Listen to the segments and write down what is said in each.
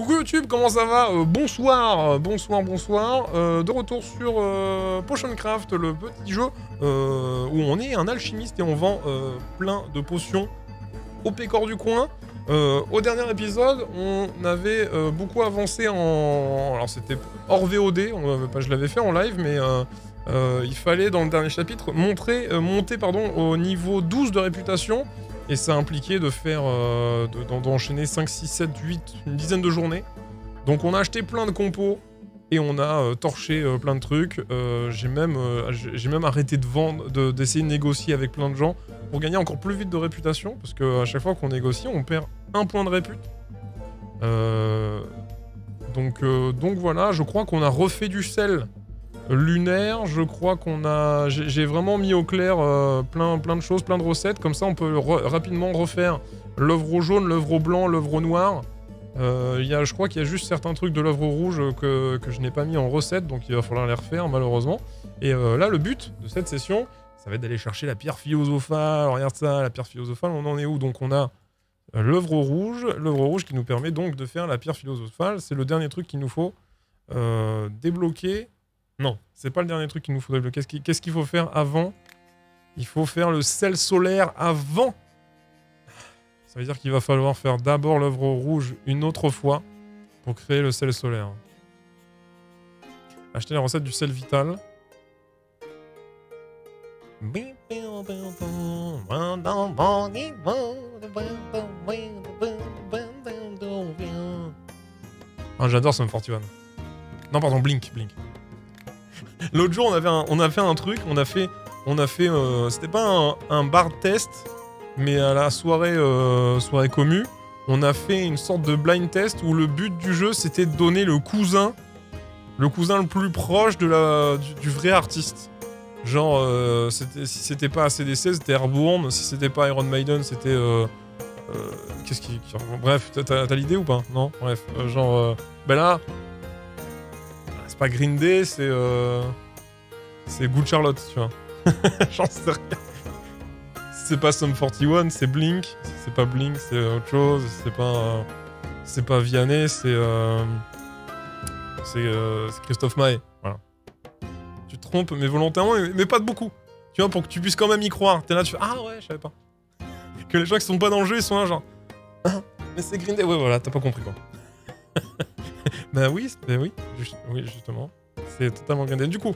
Coucou YouTube, comment ça va? Euh, Bonsoir, euh, bonsoir, bonsoir. Euh, de retour sur Potioncraft, le petit jeu où on est un alchimiste et on vend plein de potions au pécor du coin. Au dernier épisode, on avait beaucoup avancé en... Alors c'était hors VOD, je l'avais fait en live, mais il fallait dans le dernier chapitre monter pardon, au niveau 12 de réputation. Et ça impliquait de faire, euh, de- d'en- d'enchaîner 5, 6, 7, 8, une dizaine de journées. Donc on a acheté plein de compos et on a euh, torché euh, plein de trucs. J'ai même, arrêté de vendre, de- d'essayer de, négocier avec plein de gens pour gagner encore plus vite de réputation. Parce que à chaque fois qu'on négocie, on perd un point de répute. Donc, donc voilà, je crois qu'on a refait du sel lunaire. Je crois qu'on a, j'ai vraiment mis au clair euh, plein, plein de choses, plein de recettes. Comme ça, on peut rapidement refaire l'œuvre au jaune, l'œuvre au blanc, l'œuvre au noir. Euh, y a, je crois qu'il y a juste certains trucs de l'œuvre rouge que, que je n'ai pas mis en recette, donc il va falloir les refaire malheureusement. Et euh, là, le but de cette session, ça va être d'aller chercher la pierre philosophale. Regarde ça, la pierre philosophale, on en est où? Donc on a euh, l'œuvre rouge, l'œuvre rouge qui nous permet donc de faire la pierre philosophale. C'est le dernier truc qu'il nous faut débloquer. Non, c'est pas le dernier truc qu'il nous débloquer. Qu'est-ce qu'il faut faire avant? Il faut faire le sel solaire avant. Ça veut dire qu'il va falloir faire d'abord l'œuvre rouge une autre fois pour créer le sel solaire. Acheter la recette du sel vital. Ah, j'adore Sum 41. Non, pardon, Blink, Blink. L'autre jour, on avait on a fait un truc, on a fait, on a fait, euh, c'était pas un, bar test, mais à la soirée, euh, soirée commu, on a fait une sorte de blind test où le but du jeu, c'était de donner le cousin, le cousin le plus proche de la, du, vrai artiste. Genre, euh, si c'était pas ACDC, c'était Airborne, si c'était pas Iron Maiden, c'était... euh, Qu'est-ce qui... Bref, t'as- l'idée ou pas? Non? Bref, genre... ben là... Pas Green c'est... euh, C'est Good Charlotte, tu vois. J'en sais rien. C'est pas Sum 41, c'est Blink. C'est pas Blink, c'est autre chose. C'est pas... euh, c'est pas Vianney, c'est... euh, C'est euh, c'est Christophe Maé. Voilà. Tu trompes, mais volontairement, mais, pas de beaucoup. Tu vois, pour que tu puisses quand même y croire. T'es là, tu fais Ah ouais, je savais pas. Que les gens qui sont pas dans le jeu, sont là, genre. Ah, mais c'est Green Day. Ouais, voilà, t'as pas compris quoi. bah oui, bah oui, oui, justement. C'est totalement Day. Du coup,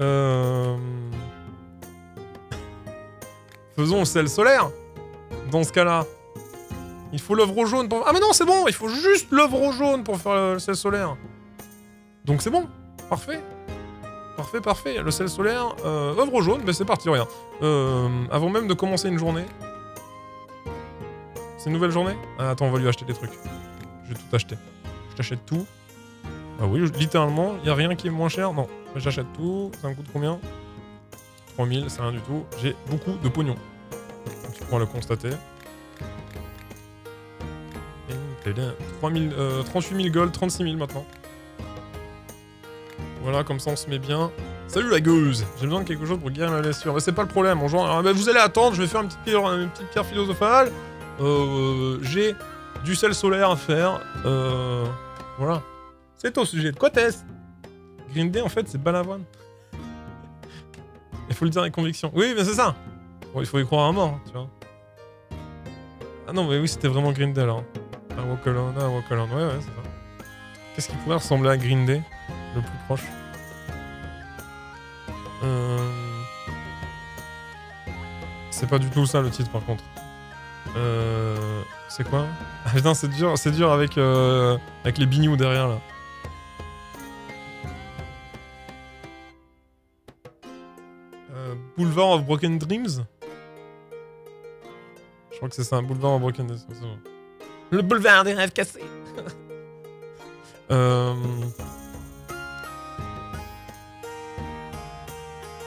euh... faisons le sel solaire. Dans ce cas-là, il faut l'œuvre au jaune pour. Ah, mais non, c'est bon, il faut juste l'œuvre au jaune pour faire le sel solaire. Donc c'est bon, parfait. Parfait, parfait. Le sel solaire, euh, œuvre au jaune, mais c'est parti, regarde. Euh, avant même de commencer une journée. C'est une nouvelle journée? Ah, Attends, on va lui acheter des trucs. Je vais tout acheter. Je t'achète tout. Ah oui, littéralement, il y a rien qui est moins cher. Non, j'achète tout. Ça me coûte combien? 3000, c'est rien du tout. J'ai beaucoup de pognon. Tu pourras le constater. 3000, euh, 38 000 gold, 36 000 maintenant. Voilà, comme ça on se met bien. Salut la gueuse J'ai besoin de quelque chose pour guérir la blessure. C'est pas le problème. Alors, bah, vous allez attendre, je vais faire une petite pierre, une petite pierre philosophale. Euh, J'ai du sel solaire à faire. Euh, voilà. C'est au sujet. De quoi t'es Green Day, en fait, c'est Balavoine. Il faut le dire avec conviction. Oui, mais c'est ça il faut y croire à mort, tu vois. Ah non, mais oui, c'était vraiment Green Day, alors. Ah, Walk Alone, ah, Walk Alone. Ouais, ouais, c'est ça. Qu'est-ce qui pourrait ressembler à Green Day Le plus proche? Euh... C'est pas du tout ça, le titre, par contre. Euh... C'est quoi Ah putain, c'est dur, c'est dur avec, euh, avec les bignous derrière, là. Euh, Boulevard of Broken Dreams Je crois que c'est ça, Boulevard of Broken Dreams. Le boulevard des rêves cassés Euh...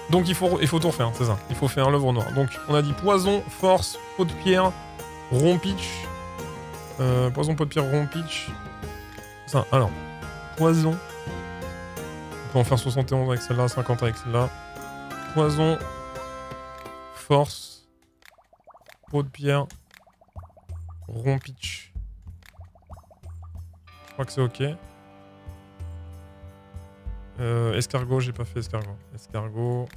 Donc il faut, il faut tout refaire, c'est ça. Il faut faire l'œuvre noire. Donc on a dit poison, force, pot de pierre, rond pitch. Euh, poison, pot de pierre, rond pitch. Ça, alors. Poison. On peut en faire 71 avec celle-là, 50 avec celle-là. Poison. Force. Pot de pierre. Rond pitch. crois que c'est ok. Euh, escargot, j'ai pas fait escargot. Escargot.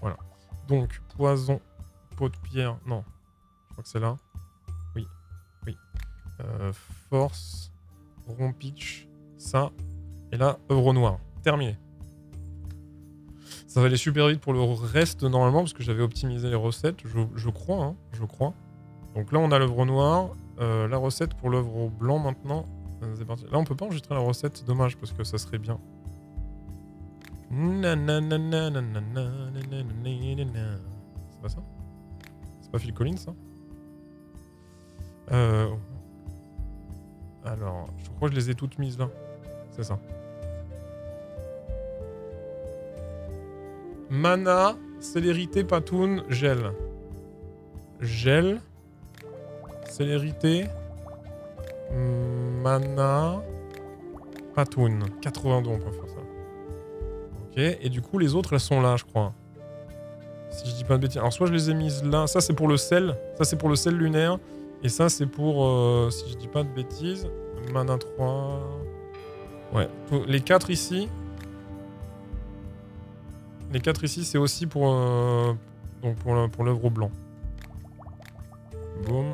Voilà. Donc, poison, pot de pierre. Non. Je crois que c'est là. Oui. Euh, force, rond pitch, ça. Et là, œuvre noire. Terminé. Ça va aller super vite pour le reste normalement parce que j'avais optimisé les recettes, je, crois, hein, je crois. Donc là on a l'œuvre noire, euh, la recette pour l'œuvre blanc maintenant. Là on peut pas enregistrer la recette, dommage parce que ça serait bien. C'est pas ça C'est pas Phil Collins ça euh... Alors, je crois que je les ai toutes mises là. C'est ça. Mana, célérité, patoun, gel. Gel. Célérité. Mana. Patoun. 82, on peut faire ça. Ok, et du coup, les autres, elles sont là, je crois. Si je dis pas de bêtises. Alors, soit je les ai mises là. Ça, c'est pour le sel. Ça, c'est pour le sel lunaire. Et ça, c'est pour... Euh, si je dis pas de bêtises. Mana 3... Ouais. Les 4 ici, les quatre ici, c'est aussi pour, euh, donc pour l'œuvre au blanc. Boom.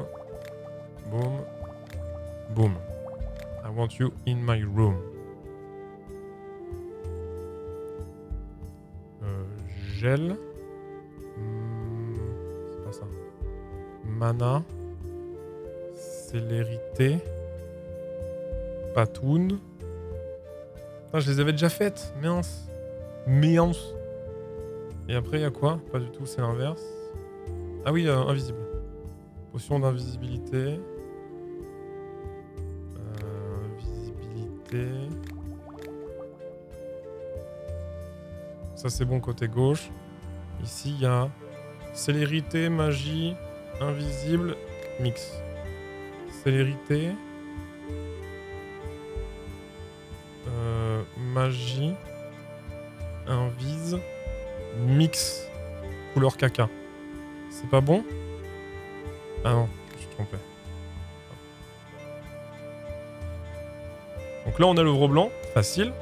Boom. Boom. I want you in my room. Euh, gel. Hmm, c'est pas ça. Mana. Célérité. Patoun. Ah, je les avais déjà faites. Mince. Mince. Et après, il y a quoi? Pas du tout, c'est l'inverse. Ah oui, euh, invisible. Potion d'invisibilité. Euh, visibilité. Ça, c'est bon côté gauche. Ici, il y a célérité, magie, invisible, mix. Célérité. Euh, magie. Invise mix couleur caca. C'est pas bon? Ah non, je me suis trompé. Donc là, on a l'œuvre blanc, facile.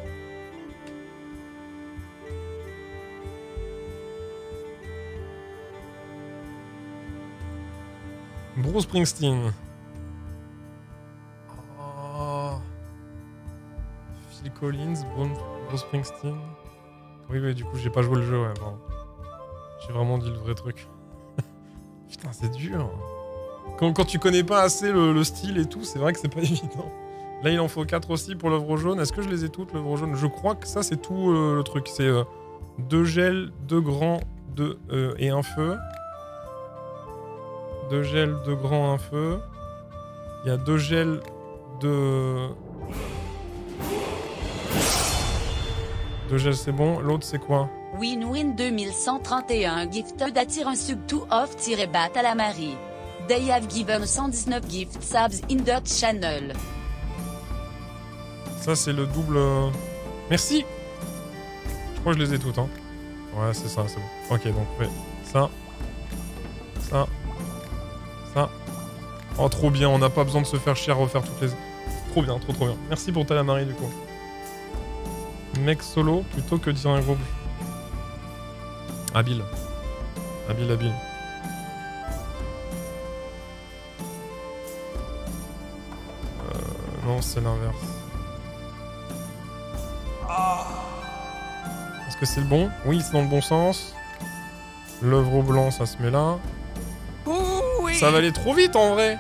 Bruce Springsteen. Collins, Bruce Springsteen. Oui, mais du coup, j'ai pas joué le jeu, ouais. J'ai vraiment dit le vrai truc. Putain, c'est dur. Quand, quand, tu connais pas assez le, style et tout, c'est vrai que c'est pas évident. Là, il en faut 4 aussi pour l'œuvre jaune. Est-ce que je les ai toutes, l'œuvre jaune? Je crois que ça, c'est tout euh, le truc. C'est euh, deux gels, deux grands, deux euh, et un feu. Deux gels, deux grands, un feu. Il y a deux gels, deux... Deux gels, c'est bon. L'autre, c'est quoi? Win-win 2131 gifted attire un sub to off-bat à la Marie. They have given 119 gift subs in that channel. Ça, c'est le double. Euh, merci Je crois que je les ai toutes, hein. Ouais, c'est ça, c'est bon. Ok, donc, ouais. Ça. Ça. Ça. Oh, trop bien, on n'a pas besoin de se faire chier à refaire toutes les. Trop bien, trop trop bien. Merci pour ta Marie, du coup mec solo plutôt que dire un groupe. Habile. Habile, habile. Euh, non, c'est l'inverse. Est-ce que c'est le bon? Oui, c'est dans le bon sens. L'œuvre au blanc, ça se met là. Ça va aller trop vite en vrai.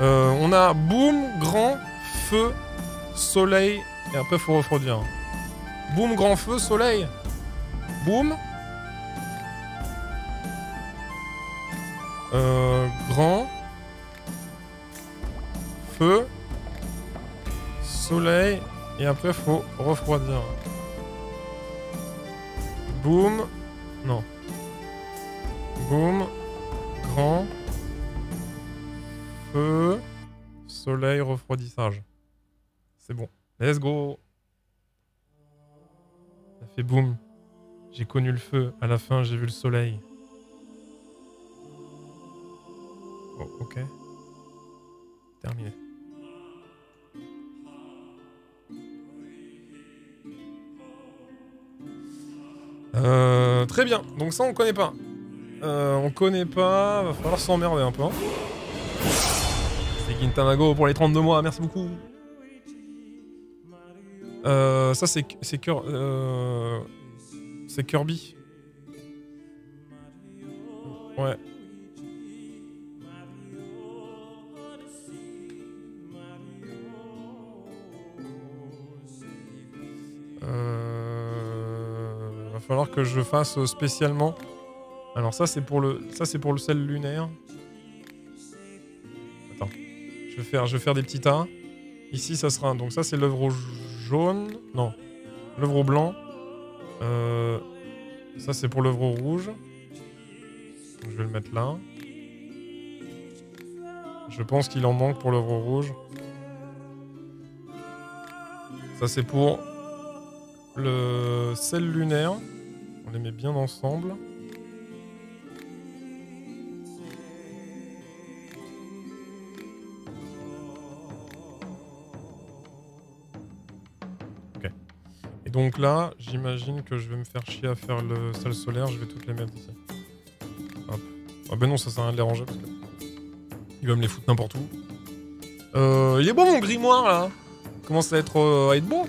Euh, on a boom, grand, feu, soleil, et après, faut refroidir. Boum, grand feu, soleil. Boum. Euh, grand. Feu. Soleil. Et après, faut refroidir. Boum. Non. Boum. Grand. Feu. Soleil, refroidissage. C'est bon. Let's go. Ça fait boum. J'ai connu le feu. À la fin, j'ai vu le soleil. Oh, ok. Terminé. Euh, très bien. Donc ça, on connaît pas. Euh, on connaît pas. Va falloir s'emmerder un peu. Hein. C'est Gintamago pour les 32 mois. Merci beaucoup. Euh, ça c'est euh, c'est Kirby. Ouais. Euh, va falloir que je fasse spécialement. Alors ça c'est pour le ça c'est pour le sel lunaire. Attends. Je vais faire je vais faire des petits tas. Ici ça sera donc ça c'est l'œuvre au jaune. Non. L'œuvre blanc. Euh, ça c'est pour l'œuvre rouge. Je vais le mettre là. Je pense qu'il en manque pour l'œuvre rouge. Ça c'est pour le sel lunaire. On les met bien ensemble. Donc là, j'imagine que je vais me faire chier à faire le sel solaire. Je vais toutes les mettre ici. Hop. Ah ben non, ça sert à rien de les ranger parce que il va me les foutre n'importe où. Euh, il est beau mon grimoire là. Commence à être, euh, à beau.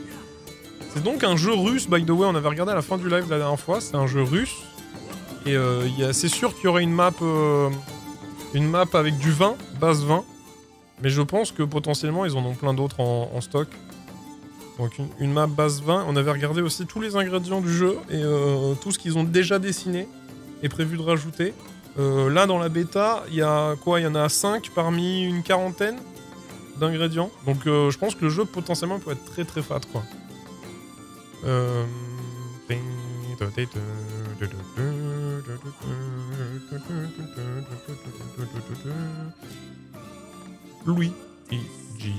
C'est donc un jeu russe, by the way, on avait regardé à la fin du live la dernière fois, c'est un jeu russe. Et euh, c'est sûr qu'il y aurait une map, euh, une map avec du vin, base vin. Mais je pense que potentiellement ils en ont plein d'autres en stock. Donc une, une map base vin. On avait regardé aussi tous les ingrédients du jeu et euh, tout ce qu'ils ont déjà dessiné et prévu de rajouter. Euh, là dans la bêta, il y a quoi Il y en a 5 parmi une quarantaine d'ingrédients. Donc euh, je pense que le jeu potentiellement peut être très très fat quoi. Euh, Louis et G.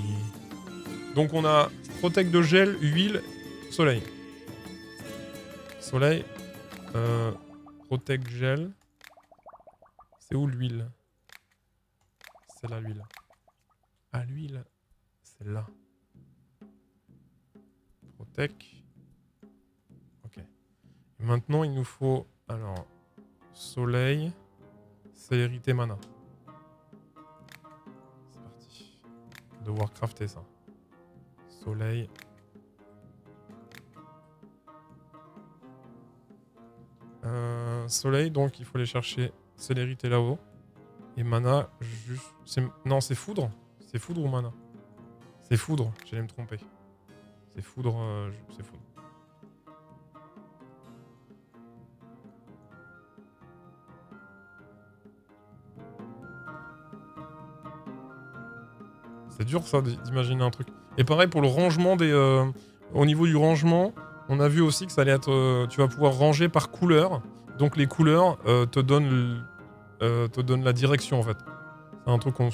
Donc on a protect de gel, huile, soleil. Soleil, euh, protect gel. C'est où l'huile? C'est là l'huile. Ah l'huile, c'est là. Protect. Ok. Maintenant il nous faut alors soleil, célérité mana. C'est parti. Devoir crafter ça. Soleil. Euh, soleil, donc il faut aller chercher célérité là-haut. Et mana, juste. Non, c'est foudre C'est foudre ou mana? C'est foudre, j'allais me tromper. C'est foudre, euh, c'est foudre. C'est dur ça d'imaginer un truc. Et pareil pour le rangement des. euh, au niveau du rangement, on a vu aussi que ça allait être. euh, tu vas pouvoir ranger par couleur. Donc les couleurs euh, te, donnent te la direction en fait. C'est un truc qu'on.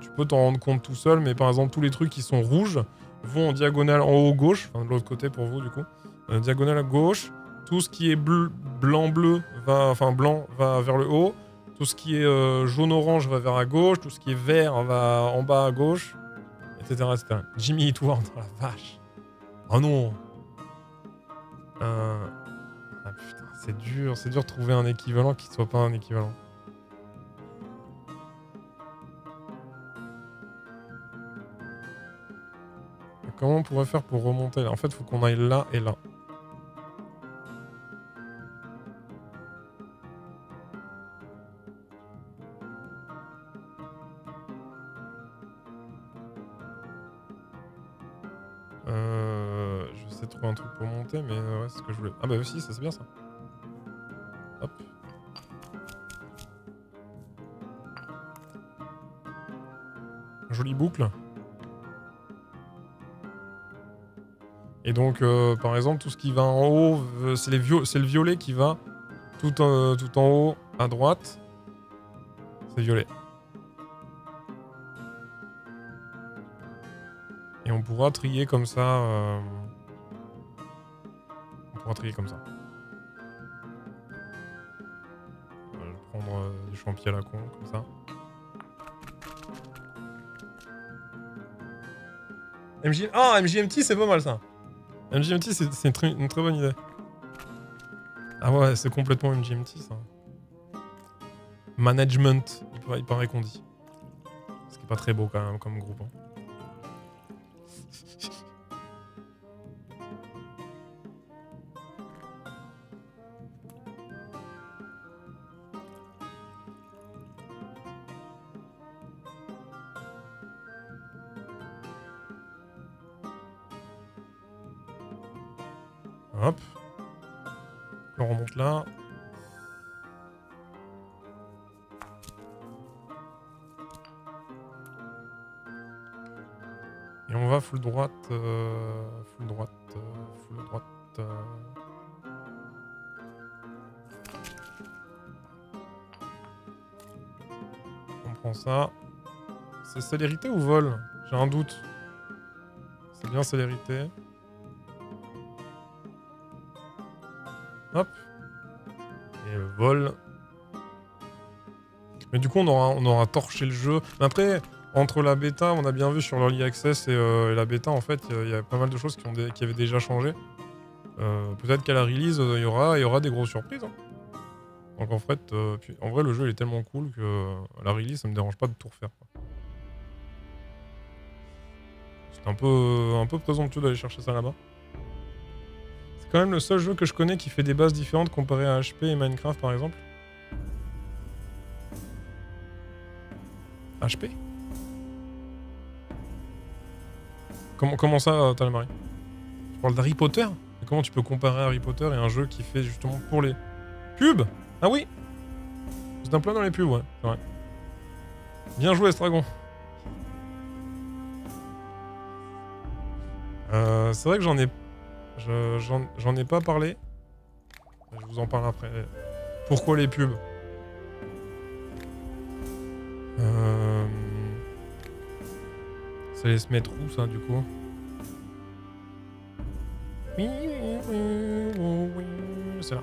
tu peux t'en rendre compte tout seul, mais par exemple tous les trucs qui sont rouges vont en diagonale en haut gauche, enfin de l'autre côté pour vous du coup. Diagonale à gauche. Tout ce qui est bleu, blanc-bleu va. Enfin blanc va vers le haut. Tout ce qui est euh, jaune-orange va vers à gauche. Tout ce qui est vert va en bas à gauche. Etc. etc. Jimmy Eatward, oh la vache. Oh non Euh, Ah putain, c'est dur. C'est dur de trouver un équivalent qui soit pas un équivalent. Comment on pourrait faire pour remonter là? En fait, il faut qu'on aille là et là. Monter, mais euh, ouais, c'est ce que je voulais. Ah bah aussi, ça c'est bien ça. Hop. Jolie boucle. Et donc, euh, par exemple, tout ce qui va en haut, euh, c'est le violet qui va tout, en- tout en haut à droite. C'est violet. Et on pourra trier comme ça. euh, Comme ça. Prendre euh, des champignons à la con, comme ça. MJ... Ah, MJMT, c'est pas mal ça. MJMT, c'est une, une très bonne idée. Ah ouais, c'est complètement GMT ça. Management, il paraît, qu'on dit. Ce qui est pas très beau quand même comme groupe. Hein. Ça. C'est célérité ou vol? J'ai un doute. C'est bien célérité. Hop. Et vol. Mais du coup, on aura, on aura torché le jeu. Après, entre la bêta, on a bien vu sur l'Early Access euh, et, la bêta, en fait, il y, a pas mal de choses qui, ont qui avaient déjà changé. Euh, peut-être qu'à la release, il y, aura, y aura des grosses surprises. Hein. Donc en fait, euh, en vrai, le jeu il est tellement cool que la release, ça me dérange pas de tout refaire. C'est un peu, un peu présomptueux d'aller chercher ça là-bas. C'est quand même le seul jeu que je connais qui fait des bases différentes comparé à HP et Minecraft par exemple. HP Comment, comment ça, Talamari Tu parles d'Harry Potter? Comment tu peux comparer Harry Potter et un jeu qui fait justement pour les pubs? Ah oui C'est un plein dans les pubs, ouais, c'est vrai. Bien joué, Estragon. Euh, c'est vrai que j'en ai... J'en ai pas parlé. Je vous en parle après. Pourquoi les pubs? Euh... Ça allait se mettre où ça du coup? C'est là.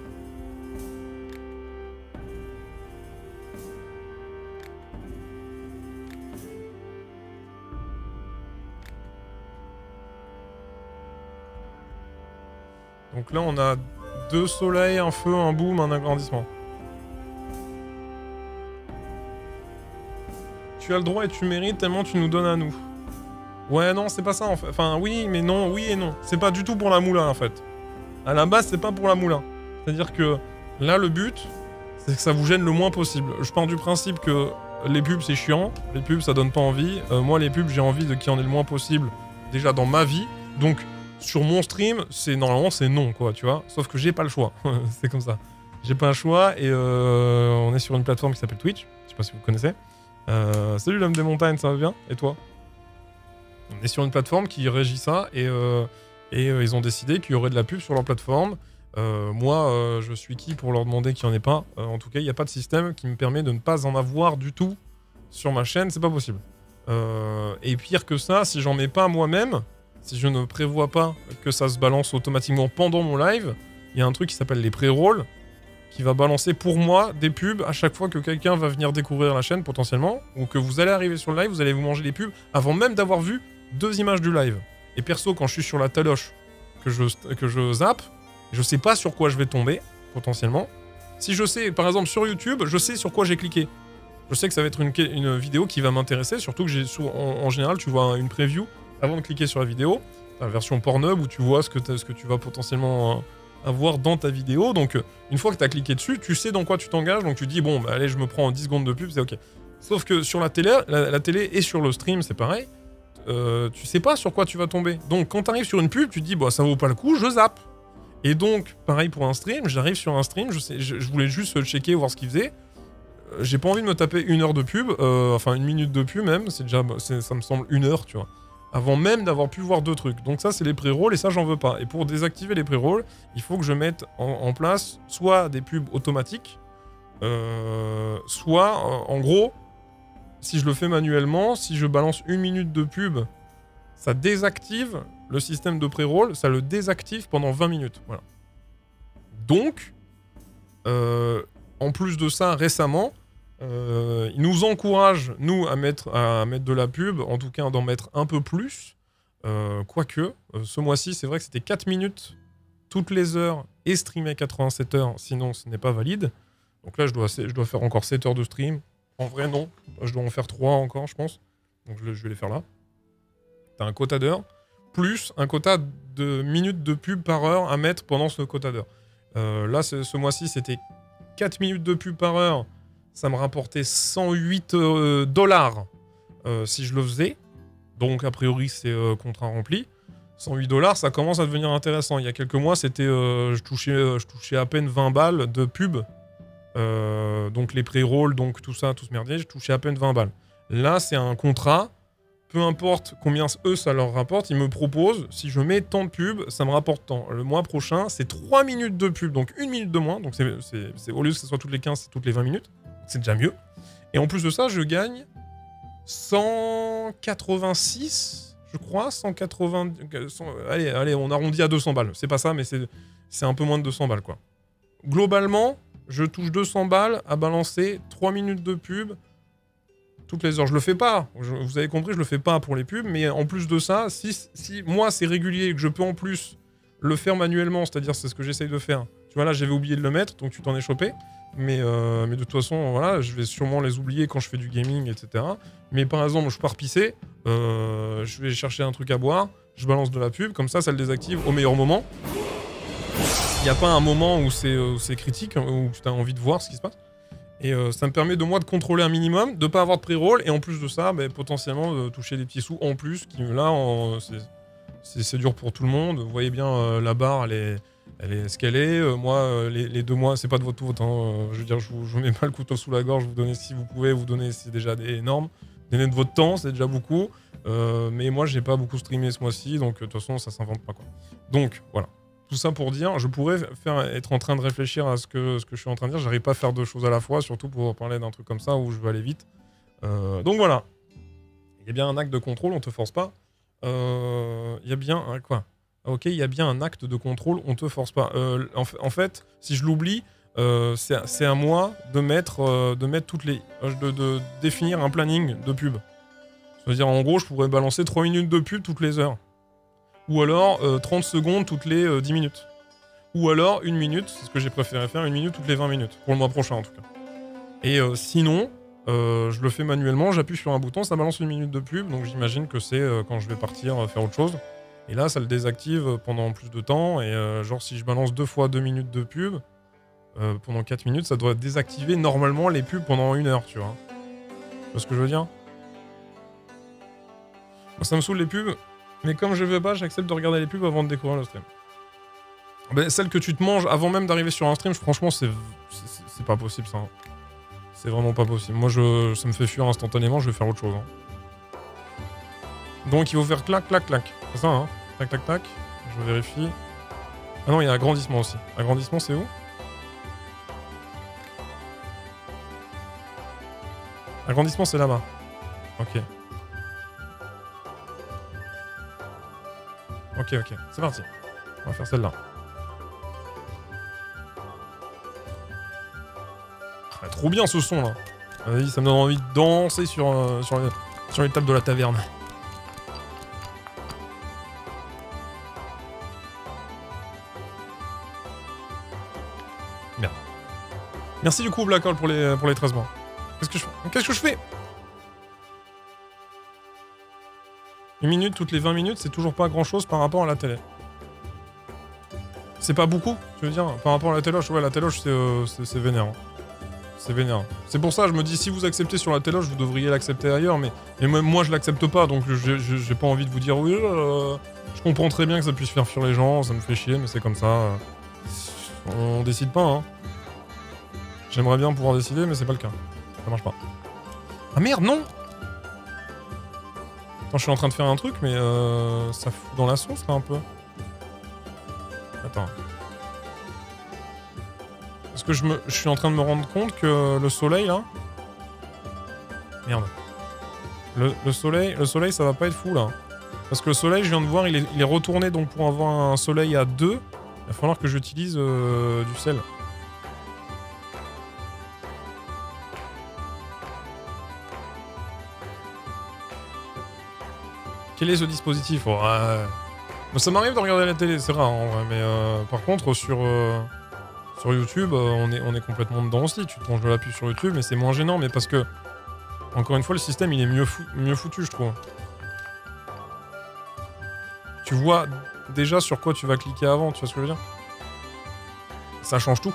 Donc là on a deux soleils, un feu, un boom, un agrandissement. Tu as le droit et tu mérites tellement tu nous donnes à nous. Ouais, non, c'est pas ça en fait. Enfin, oui, mais non, oui et non. C'est pas du tout pour la moulin en fait. À la base, c'est pas pour la moulin. C'est-à-dire que là, le but, c'est que ça vous gêne le moins possible. Je pars du principe que les pubs, c'est chiant. Les pubs, ça donne pas envie. Euh, moi, les pubs, j'ai envie de qu'il y en ait le moins possible déjà dans ma vie. Donc, sur mon stream, c'est normalement, c'est non, quoi, tu vois. Sauf que j'ai pas le choix. c'est comme ça. J'ai pas le choix et euh, on est sur une plateforme qui s'appelle Twitch. Je sais pas si vous connaissez. Euh, salut l'homme des montagnes, ça va bien? Et toi? On est sur une plateforme qui régit ça et, euh, et ils ont décidé qu'il y aurait de la pub sur leur plateforme. Moi, je suis qui pour leur demander qu'il n'y en ait pas? En tout cas, il n'y a pas de système qui me permet de ne pas en avoir du tout sur ma chaîne, c'est pas possible. et pire que ça, si j'en mets pas moi-même, si je ne prévois pas que ça se balance automatiquement pendant mon live, il y a un truc qui s'appelle les pré-rolls qui va balancer pour moi des pubs à chaque fois que quelqu'un va venir découvrir la chaîne potentiellement, ou que vous allez arriver sur le live, vous allez vous manger les pubs avant même d'avoir vu deux images du live. Et perso, quand je suis sur la taloche, que je, que je zappe, je sais pas sur quoi je vais tomber, potentiellement. Si je sais, par exemple sur YouTube, je sais sur quoi j'ai cliqué. Je sais que ça va être une, une vidéo qui va m'intéresser, surtout que j'ai en, en, général, tu vois une preview avant de cliquer sur la vidéo, la version Pornhub où tu vois ce que, tu vas potentiellement euh, avoir dans ta vidéo. Donc, une fois que tu as cliqué dessus, tu sais dans quoi tu t'engages, donc tu dis, bon, bah, allez, je me prends 10 secondes de pub, c'est ok. Sauf que sur la télé, la télé et sur le stream, c'est pareil. Euh, tu sais pas sur quoi tu vas tomber. Donc quand t'arrives sur une pub, tu dis, bah ça vaut pas le coup, je zappe. Et donc, pareil pour un stream, j'arrive sur un stream, je, voulais juste checker, voir ce qu'il faisait. Euh, j'ai pas envie de me taper une heure de pub, euh, enfin une minute de pub même, c'est déjà, ça me semble une heure, tu vois. Avant même d'avoir pu voir deux trucs. Donc ça, c'est les pré-rolls et ça, j'en veux pas. Et pour désactiver les pré-rolls, il faut que je mette en, place soit des pubs automatiques, soit, en gros, si je le fais manuellement, si je balance une minute de pub, ça désactive le système de pré-roll, ça le désactive pendant 20 minutes. Voilà. Donc, euh, en plus de ça, récemment, euh, il nous encourage, nous, à mettre, à mettre de la pub, en tout cas d'en mettre un peu plus. Euh, quoique, ce mois-ci, c'est vrai que c'était 4 minutes toutes les heures et streamer 87 heures, sinon ce n'est pas valide. Donc là, je dois, je dois faire encore 7 heures de stream. En vrai, non. Je dois en faire 3 encore, je pense. Donc je, vais les faire là. T'as un quota d'heures, plus un quota de minutes de pub par heure à mettre pendant ce quota d'heures. Euh, là, ce mois-ci, c'était 4 minutes de pub par heure. Ça me rapportait 108 euh, dollars euh, si je le faisais. Donc, a priori, c'est contrat rempli. 108 dollars, ça commence à devenir intéressant. Il y a quelques mois, c'était, je, touchais, je touchais à peine 20 balles de pub. donc, les pré-rolls, donc tout ça, tout ce merdier, je touchais à peine 20 balles. Là, c'est un contrat peu importe combien eux ça leur rapporte, ils me proposent, si je mets tant de pubs, ça me rapporte tant. Le mois prochain, c'est 3 minutes de pub, donc une minute de moins. Donc c'est, au lieu que ce soit toutes les 15, c'est toutes les 20 minutes. C'est déjà mieux. Et en plus de ça, je gagne 186, je crois, 180... allez, allez, on arrondit à 200 balles. C'est pas ça, mais c'est, un peu moins de 200 balles, quoi. Globalement, je touche 200 balles à balancer 3 minutes de pub, toutes les heures. Je le fais pas. vous avez compris, je le fais pas pour les pubs. Mais en plus de ça, si, si moi c'est régulier et que je peux en plus le faire manuellement, c'est-à-dire c'est ce que j'essaye de faire. Tu vois là, j'avais oublié de le mettre, donc tu t'en es chopé. Mais, euh, mais de toute façon, voilà, je vais sûrement les oublier quand je fais du gaming, etc. Mais par exemple, je pars pisser, euh, je vais chercher un truc à boire, je balance de la pub, comme ça, ça le désactive au meilleur moment. Il n'y a pas un moment où c'est euh, critique, où tu as envie de voir ce qui se passe. Et ça me permet de moi de contrôler un minimum, de pas avoir de pré-roll, et en plus de ça, bah, potentiellement de toucher des petits sous en plus, qui là, c'est dur pour tout le monde. Vous voyez bien, la barre, elle est, elle est ce qu'elle est. Euh, moi, les, deux mois, c'est pas de votre faute. Hein. je veux dire, je vous, mets pas le couteau sous la gorge, vous donnez si vous pouvez, vous donnez, c'est déjà énorme. Donnez de votre temps, c'est déjà beaucoup. mais moi, j'ai pas beaucoup streamé ce mois-ci, donc de toute façon, ça s'invente pas quoi. Donc, voilà. Tout ça pour dire, je pourrais faire, être en train de réfléchir à ce que, je suis en train de dire. J'arrive pas à faire deux choses à la fois, surtout pour parler d'un truc comme ça où je veux aller vite. Euh, donc voilà. Il y a bien un acte de contrôle, on te force pas. Euh, il y a bien un quoi ah, Ok, il y a bien un acte de contrôle, on te force pas. Euh, en, fait, si je l'oublie, c'est à moi de mettre, de mettre toutes les, de, définir un planning de pub. C'est-à-dire, en gros, je pourrais balancer 3 minutes de pub toutes les heures ou alors 30 euh, secondes toutes les 10 euh, minutes. Ou alors une minute, c'est ce que j'ai préféré faire, une minute toutes les 20 minutes, pour le mois prochain en tout cas. Et euh, sinon, je le fais manuellement, j'appuie sur un bouton, ça balance une minute de pub, donc j'imagine que c'est quand je vais partir faire autre chose. Et là, ça le désactive pendant plus de temps, et genre si je balance deux fois 2 minutes de pub, pendant 4 minutes, ça doit désactiver normalement les pubs pendant une heure, tu vois. Tu vois ce que je veux dire? Ça me saoule les pubs, mais comme je veux pas, j'accepte de regarder les pubs avant de découvrir le stream. Ben, celle que tu te manges avant même d'arriver sur un stream, franchement, c'est pas possible ça. C'est vraiment pas possible. Moi, je, ça me fait fuir instantanément, je vais faire autre chose. Hein. Donc, il faut faire clac, clac, clac. C'est ça, hein Tac, tac, tac. Je vérifie. Ah non, il y a agrandissement aussi. Agrandissement, c'est où? Agrandissement, c'est là-bas. Ok. Ok, ok, c'est parti. On va faire celle-là. Ah, trop bien ce son là. Vas-y, ça me donne envie de danser sur, euh, sur, les, sur les tables de la taverne. Merde. Merci du coup Black Hole pour les, pour les 13 mois. Qu'est-ce que je fais? Une minute toutes les 20 minutes, c'est toujours pas grand-chose par rapport à la télé. C'est pas beaucoup, tu veux dire? Par rapport à la téloche, ouais, la téloche, c'est euh, vénère. C'est vénère. C'est pour ça, je me dis, si vous acceptez sur la téloche, vous devriez l'accepter ailleurs, mais, mais moi, je l'accepte pas, donc j'ai pas envie de vous dire, oui, euh, je comprends très bien que ça puisse faire fuir les gens, ça me fait chier, mais c'est comme ça. On décide pas, hein. J'aimerais bien pouvoir décider, mais c'est pas le cas. Ça marche pas. Ah merde, non je suis en train de faire un truc, mais euh, ça fout dans la sauce là un peu. Attends. Parce que je, me, je suis en train de me rendre compte que le soleil là. Merde. Le, soleil, le soleil, ça va pas être fou là. Parce que le soleil, je viens de voir, il est, retourné donc pour avoir un soleil à 2. Il va falloir que j'utilise euh, du sel. Quel est ce dispositif? Oh, Mais ça m'arrive de regarder la télé, c'est rare en vrai, mais euh, par contre sur, euh, sur YouTube, euh, on, est, on est complètement dedans aussi. Tu ranges de la pub sur YouTube, mais c'est moins gênant, mais parce que, encore une fois, le système il est mieux, mieux foutu, je trouve. Tu vois déjà sur quoi tu vas cliquer avant, tu vois ce que je veux dire? Ça change tout.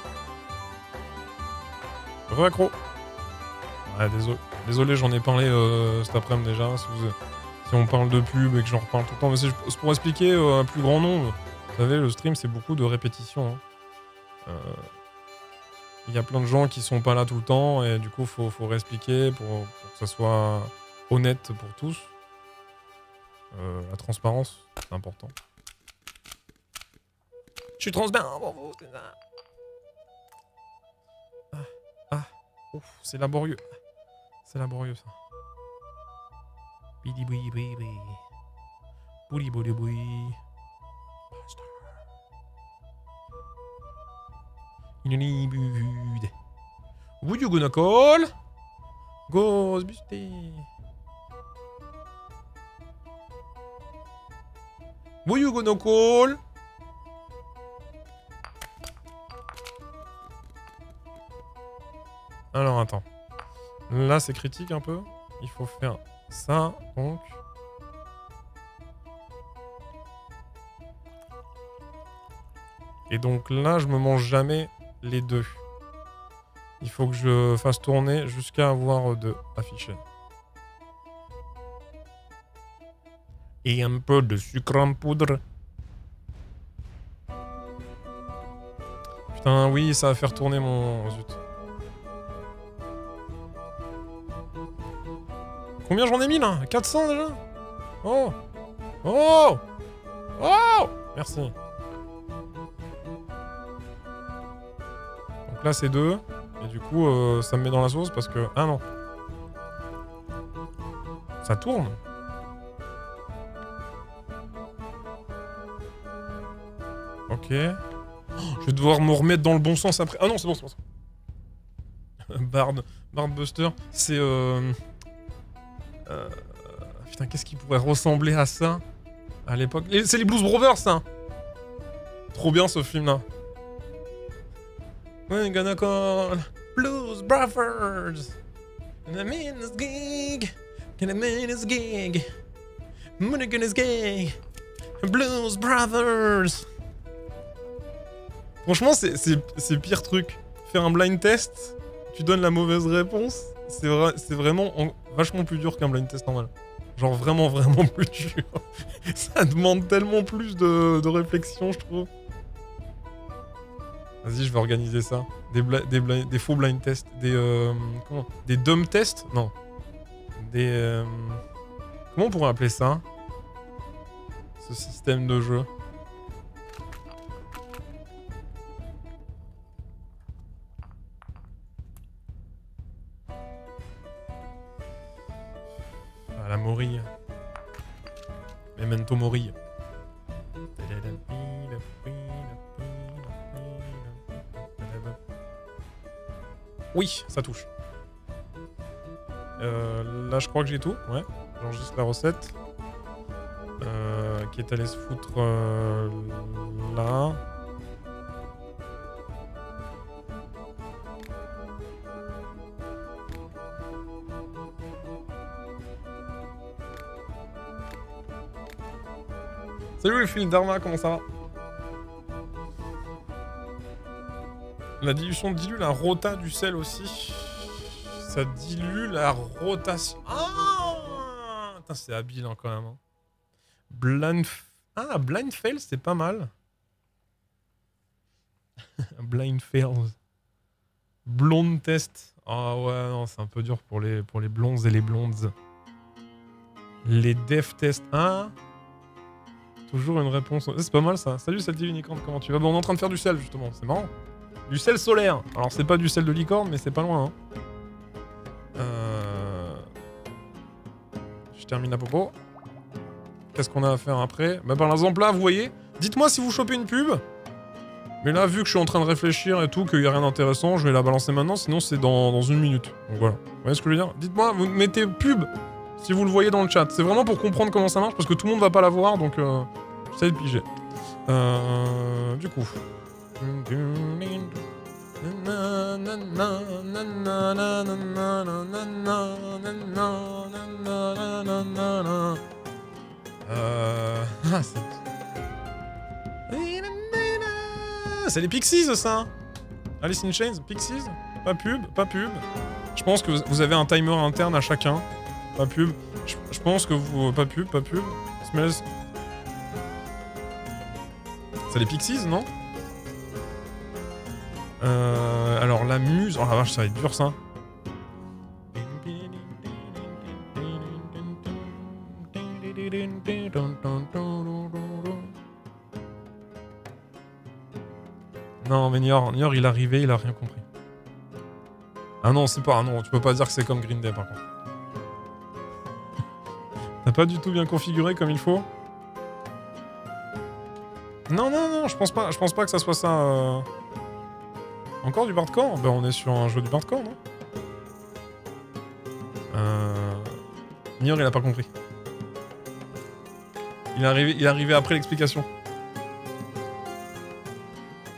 Ouais, désolé, j'en ai parlé euh, cet après-midi déjà. Si, on parle de pub et que j'en reparle tout le temps, mais c'est pour expliquer euh, un plus grand nombre. Vous savez, le stream c'est beaucoup de répétitions. hein. Euh, Il y a plein de gens qui sont pas là tout le temps et du coup faut, faut réexpliquer pour, pour que ça soit honnête pour tous. Euh, la transparence, c'est important. Je suis c'est ça. Ah, ah, c'est laborieux. C'est laborieux ça. Bidi boui boui boui. Bouli bouli boui. Bastard. Inoni bud. Would you gonna call? Ghostbusters. Would you gonna call? Alors attends. Là c'est critique un peu. Il faut faire ça donc. Et donc là je me mange jamais les deux. Il faut que je fasse tourner jusqu'à avoir deux affichés. Et un peu de sucre en poudre. Putain, oui, ça va faire tourner mon... Zut. Combien j'en ai mis là? 400 déjà? Oh Oh Oh Merci. Donc là c'est deux. Et du coup euh, ça me met dans la sauce parce que... Ah non. Ça tourne Ok. Je vais devoir me remettre dans le bon sens après. Ah non, c'est bon, c'est bon. bon. Bard, Bardbuster, c'est... Euh... euh, Putain, qu'est-ce qui pourrait ressembler à ça à l'époque? C'est les Blues Brothers, ça Trop bien ce film-là. We're gonna call Blues Brothers. Gonna mean this gig. Gonna mean this gig. Blues Brothers. Franchement, c'est- pire truc. Faire un blind test, tu donnes la mauvaise réponse, c'est vra- c'est vraiment en- vachement plus dur qu'un blind test normal. Genre vraiment, vraiment plus dur. Ça demande tellement plus de, réflexion, je trouve. Vas-y, je vais organiser ça. Des, des faux blind tests. Des. euh, comment? Des dumb tests? Non. Des. euh, comment on pourrait appeler ça? Ce système de jeu. La morille. Memento mori. Oui, ça touche. Euh, là, je crois que j'ai tout. Ouais. J'enregistre la recette. Euh, qui est allée se foutre euh, là. Salut les films Dharma, comment ça va La dilution dilue la rota du sel aussi. Ça dilue la rotation. Ah c'est habile hein, quand même. hein. Blind... Ah, Blind Fail, c'est pas mal. Blind Fails. Blonde Test. Ah ouais, non, c'est un peu dur pour les, pour les blondes et les blondes. Les Dev Test. Ah Toujours une réponse. Eh, C'est pas mal ça. Salut Celtic Unicorn, comment tu vas? Bon, on est en train de faire du sel justement, c'est marrant. Du sel solaire. Alors c'est pas du sel de licorne, mais c'est pas loin. hein. Euh... Je termine à popo. Qu'est-ce qu'on a à faire après? Bah par exemple là, vous voyez, dites-moi si vous chopez une pub. Mais là, vu que je suis en train de réfléchir et tout, qu'il n'y a rien d'intéressant, je vais la balancer maintenant, sinon c'est dans, dans une minute. Donc voilà. Vous voyez ce que je veux dire? Dites-moi, vous mettez pub si vous le voyez dans le chat. C'est vraiment pour comprendre comment ça marche, parce que tout le monde va pas la voir, donc euh, J'essaie de piger. Euh, du coup. Euh... Ah. C'est les Pixies, ça Alice in Chains, Pixies Pas pub, pas pub. Je pense que vous avez un timer interne à chacun. Pas pub. Je, pense que vous... Pas pub, pas pub. Smells... C'est les Pixies, non? Euh, Alors, la muse... Oh la vache, ça va être dur, ça. Non, mais Nior, Nior, il est arrivé, il a rien compris. Ah non, c'est pas... Ah non, tu peux pas dire que c'est comme Green Day, par contre. Pas du tout bien configuré comme il faut Non, non, non, je pense pas, je pense pas que ça soit ça. euh. Encore du bardcore? Ben, on est sur un jeu du bardcore, non? Euh... Nior, il a pas compris. Il est arrivé, il est arrivé après l'explication.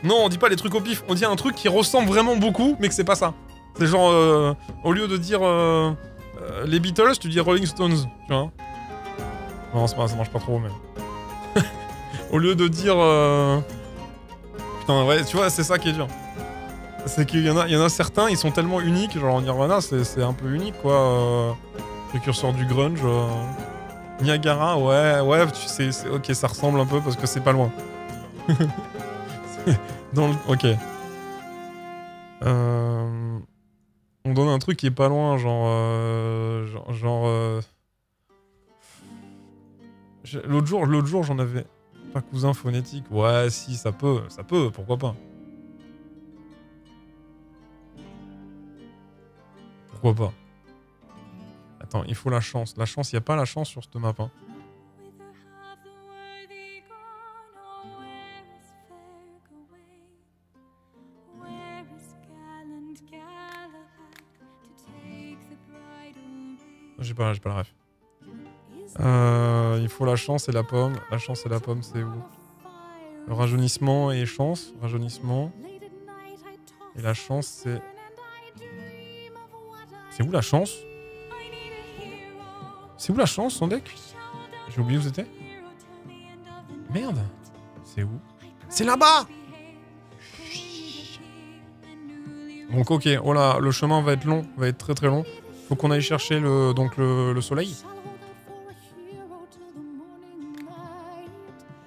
Non, on dit pas les trucs au pif, on dit un truc qui ressemble vraiment beaucoup, mais que c'est pas ça. C'est genre, euh, au lieu de dire euh, les Beatles, tu dis Rolling Stones, tu vois. Non, ça marche pas trop, mais. au lieu de dire. euh, Putain, ouais, tu vois, c'est ça qui est dur. C'est qu'il y, en a- y en a certains, ils sont tellement uniques, genre Nirvana, c'est un peu unique, quoi. euh, Précurseur du grunge. euh. Niagara, ouais, ouais, tu sais, ok, ça ressemble un peu parce que c'est pas loin. Dans ok. Euh, on donne un truc qui est pas loin, genre, genre, L'autre jour, l'autre jour, j'en avais pas cousin phonétique. Ouais, si, ça peut, ça peut, pourquoi pas. Pourquoi pas. Attends, il faut la chance. La chance, il y a pas la chance sur cette map. Hein. J'ai pas, pas la ref. Euh, il faut la chance et la pomme. La chance et la pomme, c'est où Le rajeunissement et chance. Rajeunissement. Et la chance, c'est. C'est où la chance C'est où la chance, son deck J'ai oublié où c'était. Merde C'est où C'est là-bas Donc ok, oh le chemin va être long, va être très très long. Faut qu'on aille chercher le, donc le soleil.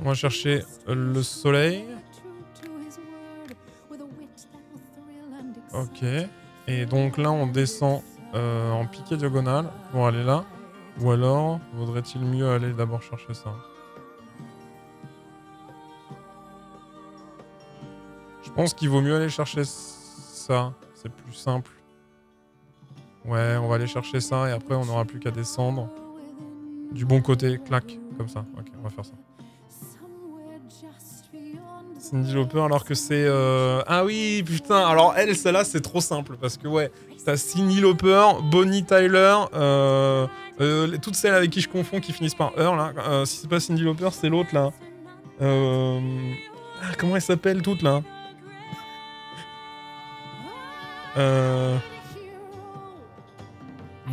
On va chercher le soleil. Ok. Et donc là, on descend euh, en piqué diagonale pour aller là. Ou alors, vaudrait-il mieux aller d'abord chercher ça? Je pense qu'il vaut mieux aller chercher ça. C'est plus simple. Ouais, on va aller chercher ça et après, on n'aura plus qu'à descendre du bon côté. Clac, comme ça. Ok, on va faire ça. Cindy Lauper alors que c'est... euh, Ah oui, putain, alors elle, celle-là, c'est trop simple parce que ouais, t'as Cindy Lauper, Bonnie Tyler, euh, euh, toutes celles avec qui je confonds qui finissent par heure là. Si c'est pas Cindy Lauper, c'est l'autre là. Ah, comment elles s'appellent toutes là?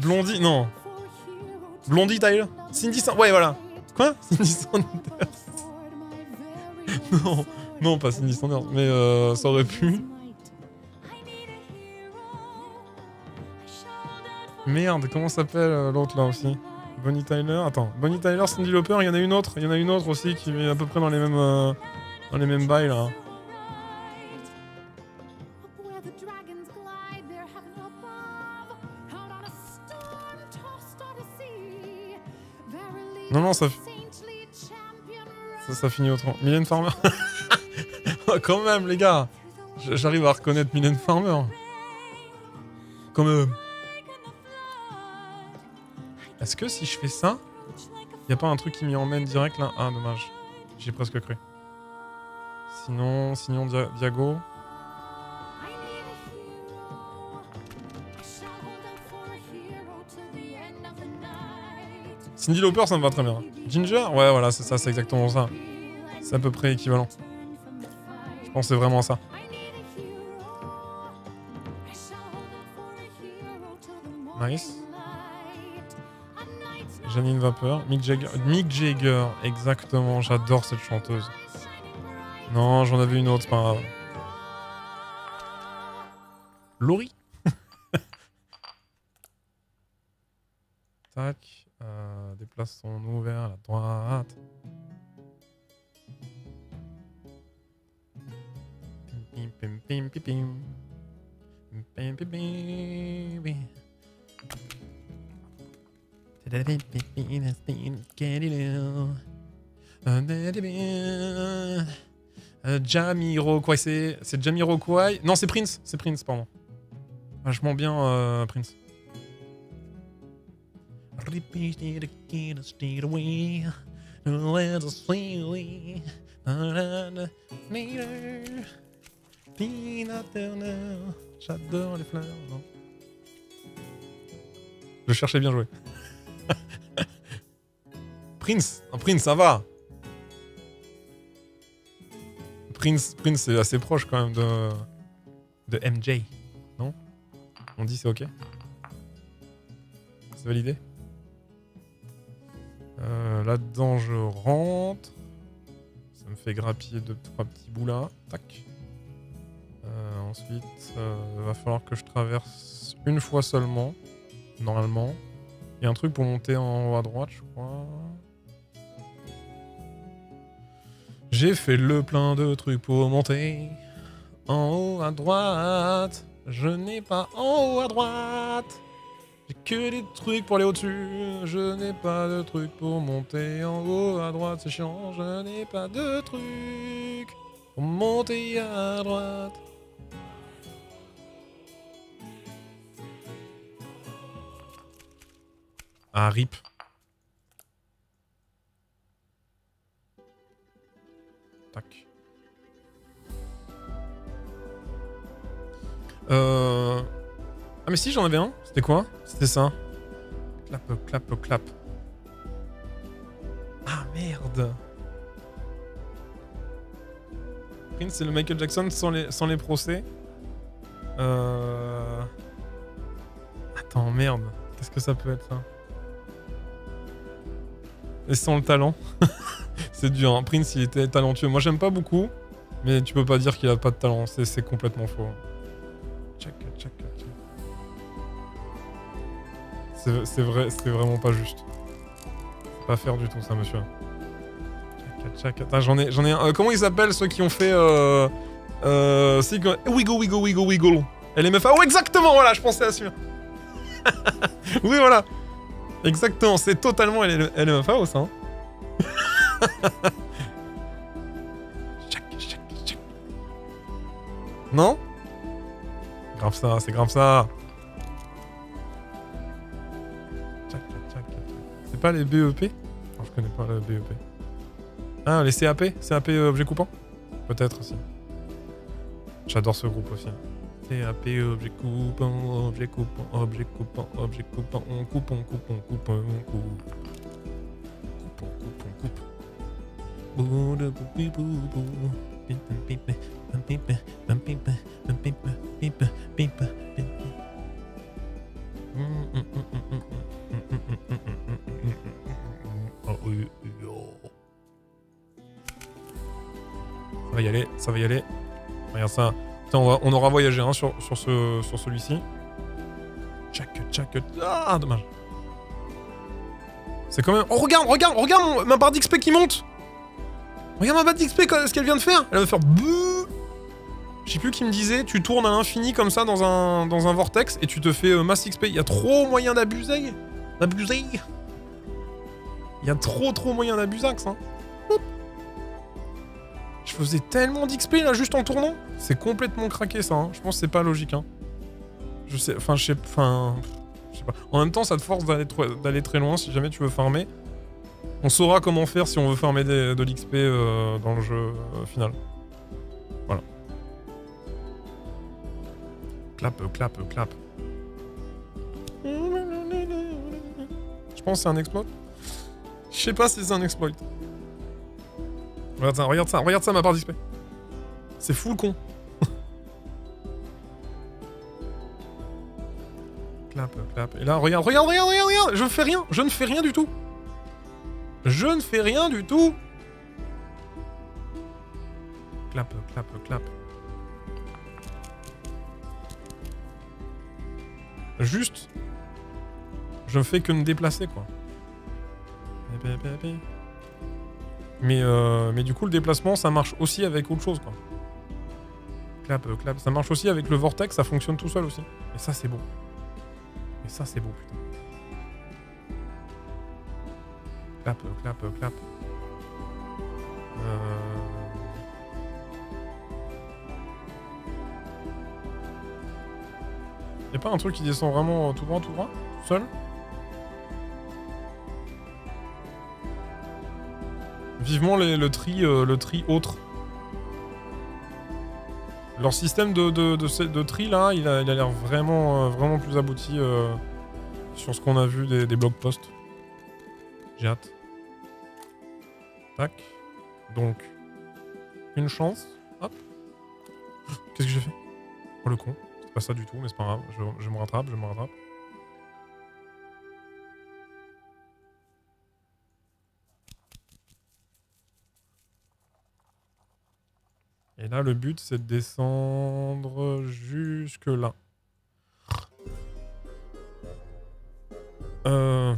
Blondie, non. Blondie Tyler? Cindy Sanders, ouais voilà. Quoi? Cindy Sanders? Non, non, pas Cindy Sanders, mais euh, ça aurait pu. Merde, comment s'appelle euh, l'autre là aussi? Bonnie Tyler? Attends, Bonnie Tyler, Cindy Lauper, il y en a une autre, il y en a une autre aussi qui est à peu près dans les mêmes, euh, dans les mêmes bails là. Non, non, ça, ça, ça finit autrement. Mylène Farmer? Quand même, les gars J'arrive à reconnaître Mylène Farmer. Quand même. Est-ce que si je fais ça, y a pas un truc qui m'y emmène direct là? Ah, dommage. J'ai presque cru. Sinon, sinon Dia- Diago. Cindy Lauper, ça me va très bien. Ginger? Ouais, voilà, c'est ça, c'est exactement ça. C'est à peu près équivalent. Pense c'est vraiment ça. Nice. Janine Vapeur. Mick Jagger. Mick Jagger, exactement. J'adore cette chanteuse. Non, j'en avais une autre, c'est pas grave. Laurie Tac. Euh, Déplaçons-nous vers la droite. Jamiroquoi c'est c'est Jamiro non c'est Prince c'est Prince pardon. Vachement bien euh, Prince. J'adore les fleurs. Je cherchais bien joué. Prince, un Prince, ça va. Prince, Prince, c'est assez proche quand même de de MJ, non? On dit c'est ok? C'est validé? Euh, Là-dedans, je rentre. Ça me fait grappiller deux, trois petits bouts là. Tac. Euh, ensuite, il va falloir que je traverse une fois seulement, normalement. Il y a un truc pour monter en haut à droite, je crois. J'ai fait le plein de trucs pour monter en haut à droite. Je n'ai pas en haut à droite. J'ai que des trucs pour aller au-dessus. Je n'ai pas de trucs pour monter en haut à droite. C'est chiant. Je n'ai pas de trucs pour monter à droite. Ah, rip. Tac. Euh... Ah mais si, j'en avais un. C'était quoi? C'était ça. Clap, clap, clap. Ah merde. Prince, c'est le Michael Jackson sans les, sans les procès. Euh... Attends, merde. Qu'est-ce que ça peut être ça? Et sans le talent. c'est dur. hein. Prince, il était talentueux. Moi, j'aime pas beaucoup. Mais tu peux pas dire qu'il a pas de talent. C'est complètement faux. C'est vrai, c'est vraiment pas juste. Pas faire du tout ça, monsieur. J'en ai, j'en ai un. Euh, comment ils s'appellent ceux qui ont fait euh, euh, Wiggle, wiggle, wiggle, wiggle. LMFA. Oh, exactement. Voilà, je pensais à celui oui, voilà. Exactement. C'est totalement L- LMFAO, ça. Tchac, tchac, tchac. Non? Grave ça, c'est grave ça. C'est pas les BEP Non, je connais pas le BEP. Ah, les CAP CAP euh, objet coupant? Peut-être aussi. J'adore ce groupe aussi. TAP, objet coupant, objet coupant, objet coupant, objet coupant, on coupe, ah on coupe, on coupe, on coupe. Coupe, on coupe, on coupe. Ça va y aller, ça va y aller. Regarde ça. On, aura voyagé hein, sur, sur, ce, sur celui-ci. Tchac, tchac. Ah, dommage. C'est quand même. Oh, regarde, regarde, regarde ma barre d'XP qui monte Regarde ma barre d'XP, ce qu'elle vient de faire Elle va faire Je sais plus qui me disait, tu tournes à l'infini comme ça dans un, dans un vortex et tu te fais euh, masse XP. Il y a trop moyen d'abuser D'abuser Il y a trop trop moyen d'abusax, hein Hop. Je faisais tellement d'XP là juste en tournant C'est complètement craqué ça, hein. je pense que c'est pas logique. Hein. Je sais, enfin je sais. Je sais pas. En même temps ça te force d'aller très loin si jamais tu veux farmer. On saura comment faire si on veut farmer de l'XP euh, dans le jeu euh, final. Voilà. Clap, clap, clap. Je pense que c'est un exploit. Je sais pas si c'est un exploit. Regarde ça, regarde ça, regarde ça ma part d'XP. C'est full con. clap, clap. Et là, regarde, regarde, regarde, regarde, regarde Je fais rien, je ne fais rien du tout. Je ne fais rien du tout. Clap, clap, clap. Juste, je fais que me déplacer, quoi. Mais, euh, mais du coup, le déplacement, ça marche aussi avec autre chose, quoi. Clap, clap. Ça marche aussi avec le vortex, ça fonctionne tout seul aussi. Et ça, c'est beau. Et ça, c'est beau, putain. Clap, clap, clap. Euh... Y'a pas un truc qui descend vraiment tout droit, tout droit? Tout seul? Vivement le tri, euh, le tri autre. Leur système de, de, tri là, il a l'air vraiment, euh, vraiment plus abouti euh, sur ce qu'on a vu des, des blog posts. J'ai hâte. Tac. Donc, une chance. Hop. Qu'est-ce que j'ai fait? Oh le con. C'est pas ça du tout, mais c'est pas grave. Je me rattrape, je me rattrape. Et là, le but, c'est de descendre jusque là. Euh...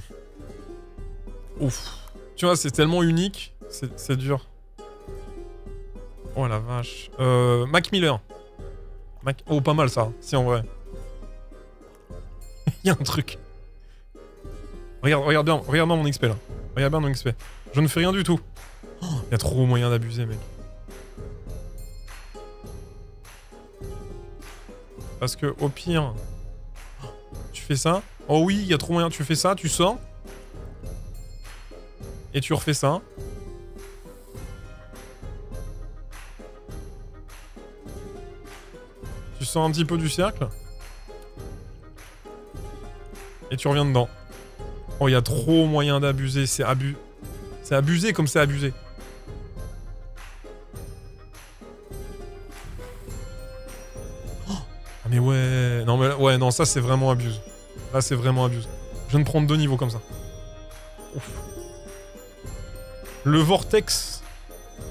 Ouf. Tu vois, c'est tellement unique. C'est dur. Oh la vache. Euh, Mac Miller. Mac... Oh, pas mal ça. Si, en vrai. Il y a un truc. Regarde, regarde bien, regarde bien mon XP là. Regarde bien mon XP. Je ne fais rien du tout. Il y a trop moyen d'abuser, mec. Parce que au pire, tu fais ça. Oh oui, il y a trop moyen. Tu fais ça, tu sors. Et tu refais ça. Tu sors un petit peu du cercle. Et tu reviens dedans. Oh, il y a trop moyen d'abuser. C'est. C'est abusé comme c'est abusé. Non, ça c'est vraiment abuse. Là c'est vraiment abuse. Je viens de prendre deux niveaux comme ça. Ouf. Le vortex.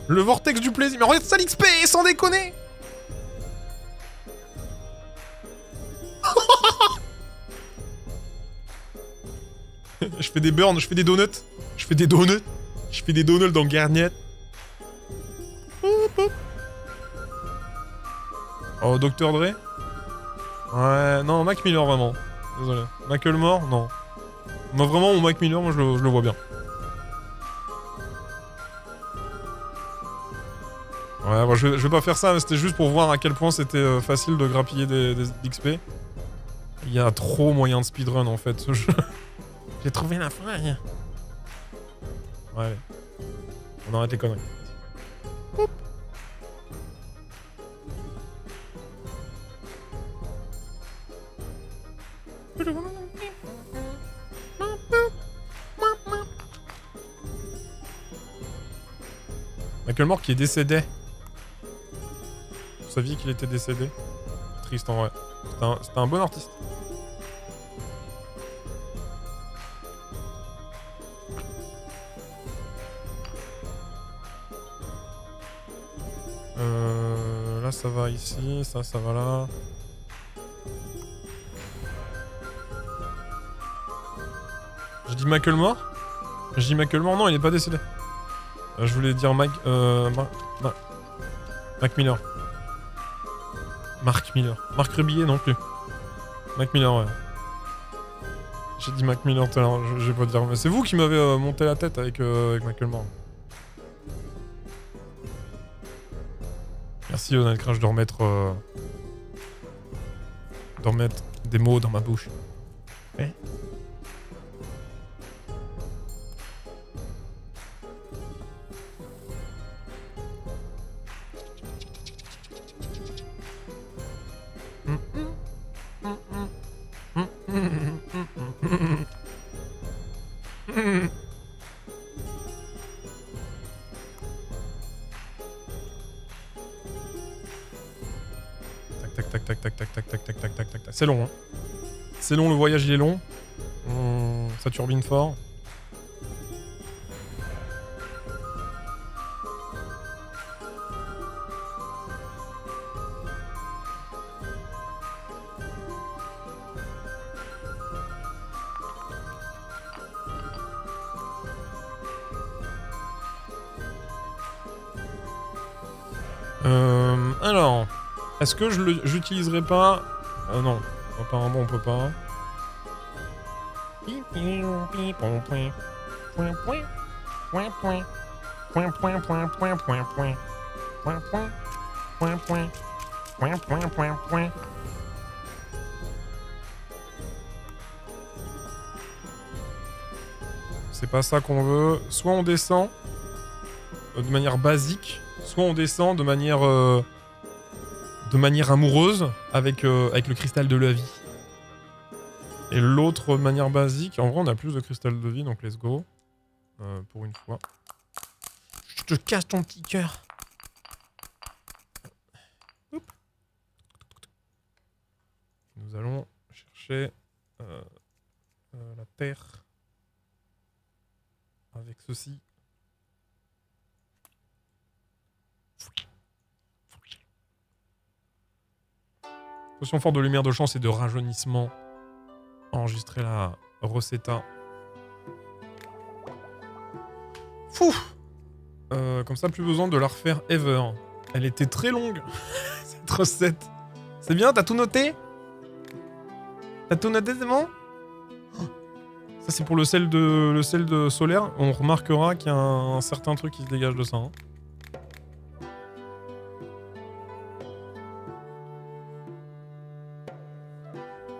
Le vortex du plaisir. Mais regarde ça l'XP, sans déconner Je fais des burns, je fais des donuts. Je fais des donuts. Je fais des donuts dans Garnier. Oh, Dr. Dre Ouais, non, Mac Miller, vraiment. Désolé. Macklemore, non. Moi, vraiment, mon Mac Miller, moi, je le, vois bien. Ouais, je, vais pas faire ça, c'était juste pour voir à quel point c'était euh, facile de grappiller des, XP. Il y a trop moyen de speedrun, en fait, ce jeu. J'ai trouvé la fin. Ouais. On arrête les conneries. Moore qui est décédé. Vous saviez qu'il était décédé Triste en vrai. C'était un, bon artiste. Euh, là ça va ici, ça ça va là. Je dis Macklemore Je dis Macklemore Non, il est pas décédé. Euh, je voulais dire Mac... Euh, Mac Miller. Mark Miller. Marc Rebillet non plus. Mac Miller, ouais. J'ai dit Mac Miller tout à l'heure, je, vais pas dire. C'est vous qui m'avez euh, monté la tête avec, euh, avec Macklemore. Merci Donald Crash de remettre... de remettre des mots dans ma bouche. Tac, tac, tac, tac, tac, tac, tac, tac, tac, tac, tac. C'est long, hein. C'est long, le voyage il est long. Hum, ça turbine fort. Est-ce que je j'utiliserai pas Ah non, apparemment on peut pas. C'est pas ça qu'on veut. Soit on descend euh, de manière basique, soit on descend de manière euh, de manière amoureuse avec euh, avec le cristal de la vie. Et l'autre manière basique, en vrai on a plus de cristal de vie donc let's go. Euh, pour une fois. Je te casse ton petit cœur. Nous allons chercher euh, la terre avec ceci. Potion de lumière de chance et de rajeunissement. Enregistrer la recetta. Fou Euh, Comme ça, plus besoin de la refaire ever. Elle était très longue, cette recette. C'est bien, t'as tout noté? T'as tout noté, c'est bon? Ça, c'est pour le sel de, le sel de solaire. On remarquera qu'il y a un, un certain truc qui se dégage de ça. hein.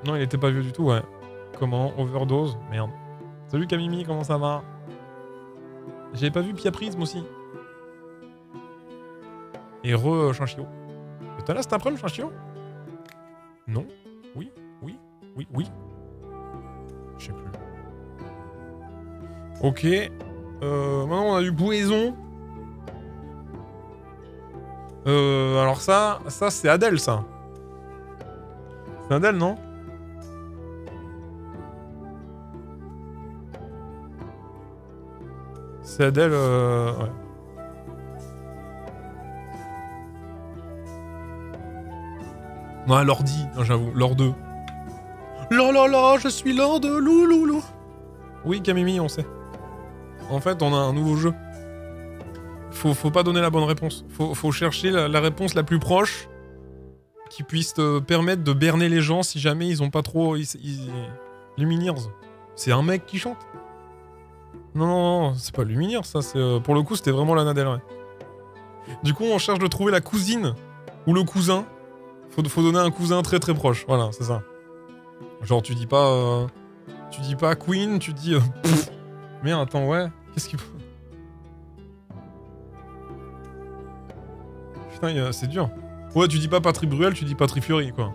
Non, il était pas vieux du tout, ouais. Comment? Overdose? Merde. Salut Camimi, comment ça va? J'avais pas vu Pia Prisme aussi. Et re euh, Chinchillot. T'as là cet après-midi, Chinchillot Non Oui Oui Oui Oui Je sais plus. Ok. Euh, maintenant, on a du Bouaison. Euh, alors ça, ça c'est Adèle, ça. C'est Adèle, non? C'est Adèle, euh, ouais. Non, l'ordi, j'avoue, l'or 2. La la la, je suis l'or de louloulou. Oui, Camimi, on sait. En fait, on a un nouveau jeu. Faut, faut pas donner la bonne réponse. Faut, faut chercher la, la réponse la plus proche qui puisse te permettre de berner les gens si jamais ils ont pas trop. Ils, ils- Lumineers. C'est un mec qui chante. Non, non, non, c'est pas Lumineers, ça. C'est euh, pour le coup, c'était vraiment Lana Del. Du coup, on cherche de trouver la cousine ou le cousin. Faut, faut donner un cousin très très proche. Voilà, c'est ça. Genre, tu dis pas. euh, tu dis pas Queen, tu dis. euh. Merde, attends, ouais. Qu'est-ce qu'il faut? Putain, c'est dur. Ouais, tu dis pas Patrick Bruel, tu dis Patrick Fury, quoi.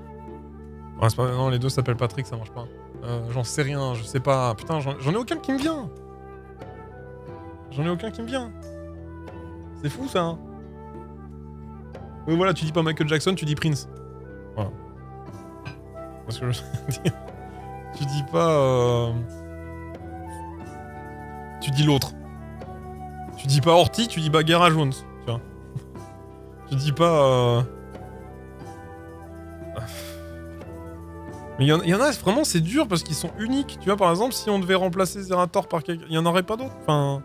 Ouais, pas... Non, les deux s'appellent Patrick, ça marche pas. Euh, j'en sais rien, je sais pas. Putain, j'en ai aucun qui me vient. J'en ai aucun qui me vient. C'est fou, ça. hein. Oui, voilà, tu dis pas Michael Jackson, tu dis Prince. Voilà. Tu dis pas... euh, Tu dis l'autre. Tu dis pas Horty, tu dis Bagheera Jones. Tu vois. tu dis pas... euh, Mais il y, en- il y en a, vraiment, c'est dur parce qu'ils sont uniques. Tu vois, par exemple, si on devait remplacer Zerator par quelqu'un, il y en aurait pas d'autres. Enfin,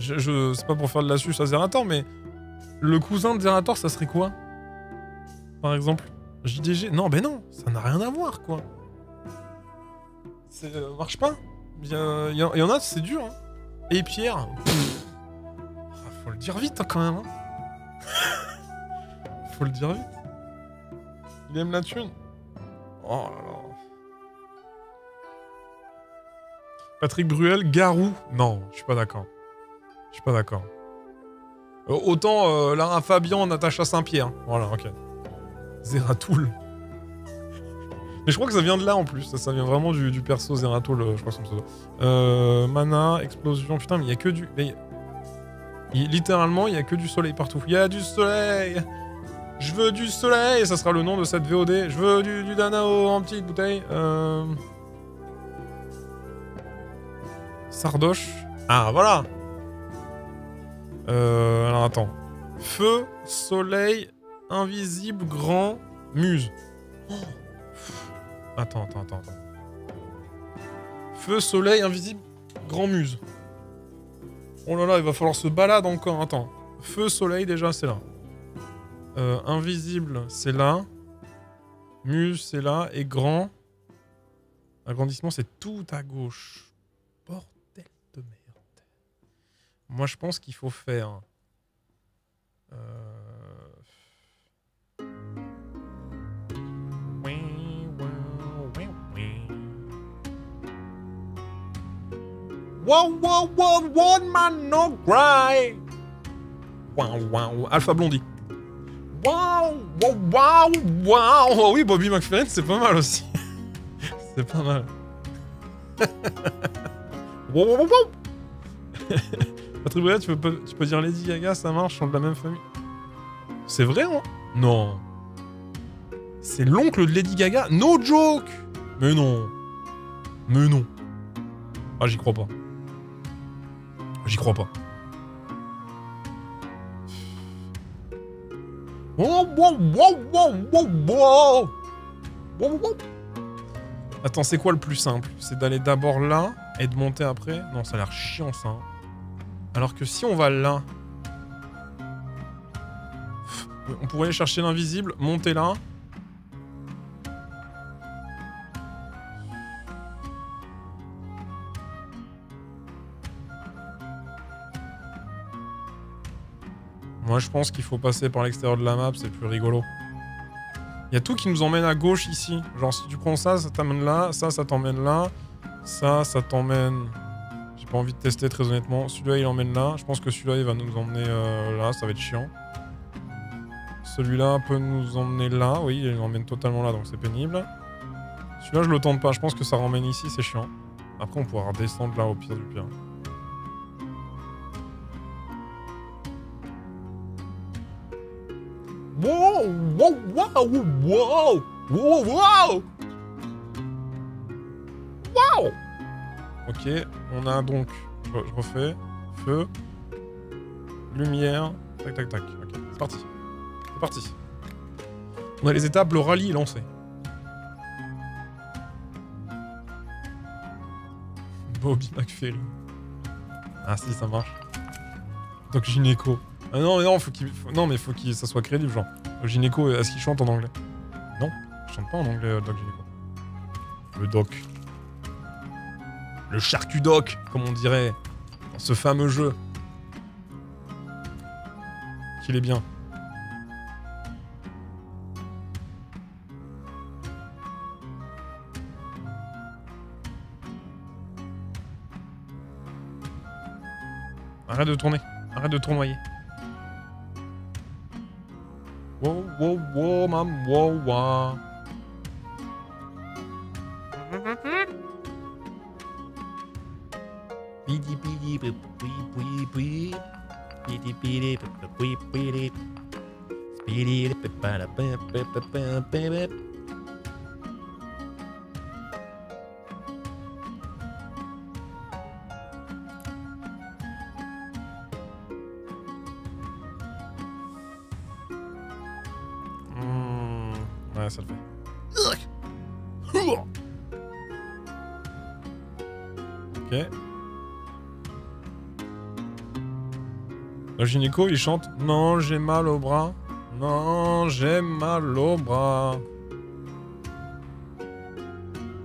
je, je c'est pas pour faire de la suce à Zerator, mais le cousin de Zerator, ça serait quoi? Par exemple, JDG. Non, ben non, ça n'a rien à voir, quoi. Ça marche pas. Il y, en- a, c'est dur. hein. Et Pierre. faut le dire vite, hein, quand même. hein. faut le dire vite. Il aime la thune. Oh là là. Patrick Bruel, Garou. Non, je suis pas d'accord. Je suis pas d'accord. Autant euh, Lara Fabian, Natacha Saint-Pierre. Voilà, ok. Zeratoul. Mais je crois que ça vient de là en plus. Ça, vient vraiment du, perso Zeratoul, euh, je crois son. Euh, mana, explosion. Putain, mais il y a que du. mais littéralement, il y a que du soleil partout. Il y a du soleil Je veux du soleil, ça sera le nom de cette VOD. Je veux du, du Danao en petite bouteille. Euh... Sardoche. Ah, voilà. Euh, alors attends. Feu, soleil, invisible, grand, muse. Attends, attends, attends, attends. Feu, soleil, invisible, grand muse. Oh là là, il va falloir se balader encore. Attends. Feu, soleil, déjà, c'est là. Euh, invisible, c'est là. Muse, c'est là. Et grand. Agrandissement, c'est tout à gauche. Bordel de merde. Moi, je pense qu'il faut faire... Euh... Wow, wow, wow, one man no cry. Wow, wow, Alpha Blondie. Wow, wow, wow, wow. Oh oui, Bobby McFerrin, c'est pas mal aussi. c'est pas mal. wow, wow, wow, Patrick tu peux, tu peux dire Lady Gaga, ça marche, sont de la même famille. C'est vrai, hein? Non. C'est l'oncle de Lady Gaga? No joke Mais non. Mais non. Ah, j'y crois pas. J'y crois pas. Attends, c'est quoi le plus simple? C'est d'aller d'abord là et de monter après? Non, ça a l'air chiant ça. Hein. Alors que si on va là... On pourrait aller chercher l'invisible, monter là, Moi, je pense qu'il faut passer par l'extérieur de la map, c'est plus rigolo. Il y a tout qui nous emmène à gauche ici. Genre, si tu prends ça, ça t'amène là. Ça, ça t'emmène là. Ça, ça t'emmène... J'ai pas envie de tester, très honnêtement. Celui-là, il emmène là. Je pense que celui-là, il va nous emmener euh, là. Ça va être chiant. Celui-là peut nous emmener là. Oui, il emmène totalement là, donc c'est pénible. Celui-là, je le tente pas. Je pense que ça ramène ici, c'est chiant. Après, on pourra redescendre là, au pire du pire. Wow, wow, wow, wow, wow, wow. Wow. Ok, on a donc, je refais, feu, lumière, tac, tac, tac. Ok, c'est parti. C'est parti. On a les étapes, le rallye est lancé. Bobby McFerry. Ah si, ça marche. Donc gynéco. Ah non, mais non, faut qu'il, non, mais faut qu'il ça soit crédible, genre. Le gynéco, est-ce qu'il chante en anglais? Non, il chante pas en anglais, le doc gynéco. Le doc. Le charcu doc, comme on dirait, dans ce fameux jeu. Qu'il est bien. Arrête de tourner. Arrête de tournoyer. Wow, wow, wow, mam, wow, wow. weep. Beady beady, weep, weedy. Speedy, Il chante « Non, j'ai mal au bras. Non, j'ai mal au bras. »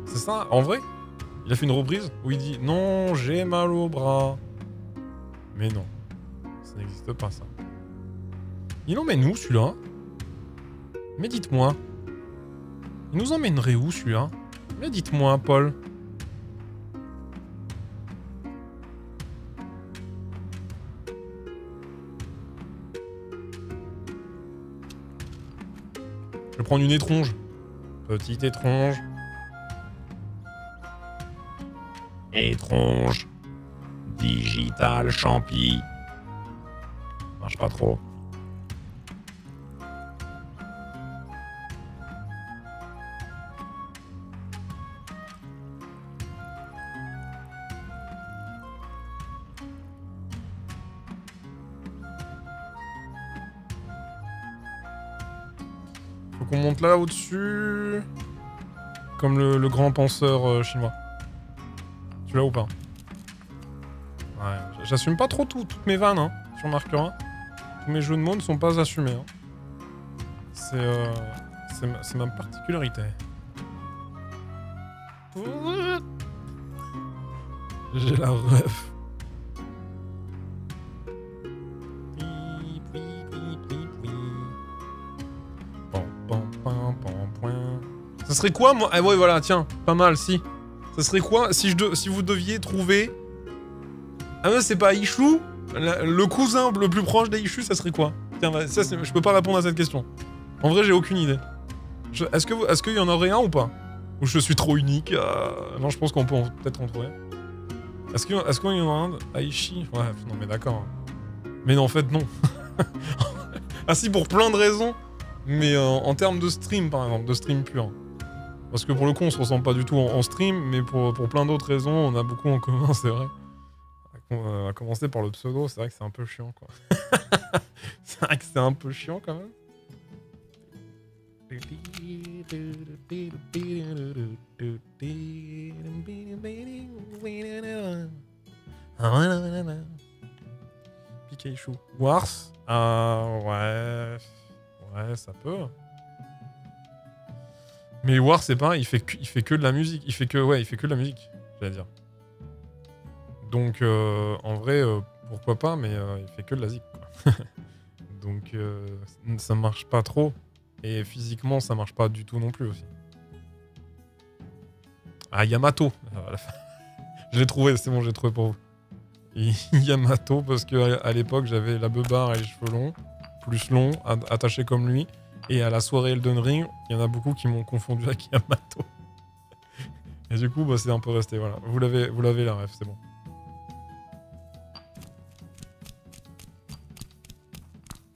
C'est ça, en vrai? Il a fait une reprise où il dit « Non, j'ai mal au bras. » Mais non. Ça n'existe pas, ça. Il emmène où, celui-là? Mais dites-moi. Il nous emmènerait où celui-là? Mais dites-moi, Paul. Prendre une étronge. Petite étronge. Étronge. Digital champi. Marche pas trop. Là au-dessus. Comme le, grand penseur euh, chinois. Tu l'as ou pas? Ouais, j'assume pas trop tout, toutes mes vannes, hein, tu remarqueras. Tous mes jeux de mots ne sont pas assumés. Hein. C'est euh, ma- ma particularité. J'ai la ref. Serait quoi, moi? Ah ouais, voilà, tiens, pas mal, si. Ça serait quoi si, je si vous deviez trouver... Ah non, c'est pas Ishu Le cousin le plus proche d'Aishu, ça serait quoi? Tiens, je peux pas répondre à cette question. En vrai, j'ai aucune idée. Est-ce que vous- qu'il y en aurait un ou pas? Ou je suis trop unique euh, Non, je pense qu'on peut peut-être en trouver. Est-ce qu'il qu'il y en a un Aishi Ouais, non, mais d'accord. Mais non, en fait, non. ah si, pour plein de raisons. Mais euh, en termes de stream, par exemple, de stream pur. Parce que pour le coup, on se ressemble pas du tout en, stream, mais pour, pour plein d'autres raisons, on a beaucoup en commun, c'est vrai. Euh, à commencer par le pseudo, c'est vrai que c'est un peu chiant, quoi. c'est vrai que c'est un peu chiant, quand même. Pikachu. Wars? Ah ouais. Ouais, ça peut. Mais War, c'est pas, il fait, que, fait que de la musique. Il fait que, ouais, il fait que de la musique, j'allais dire. Donc, euh, en vrai, euh, pourquoi pas, mais euh, il fait que de la zik. Donc, ça marche pas trop. Et physiquement, ça marche pas du tout non plus aussi. Ah, Yamato. Ah. Je l'ai trouvé, c'est bon, j'ai trouvé pour vous. Yamato, parce que à, l'époque, j'avais la beubare et les cheveux longs, plus longs, attachés comme lui. Et à la soirée Elden Ring, il y en a beaucoup qui m'ont confondu avec Yamato. Et du coup, bah, c'est un peu resté, voilà. Vous l'avez, vous l'avez la ref, c'est bon.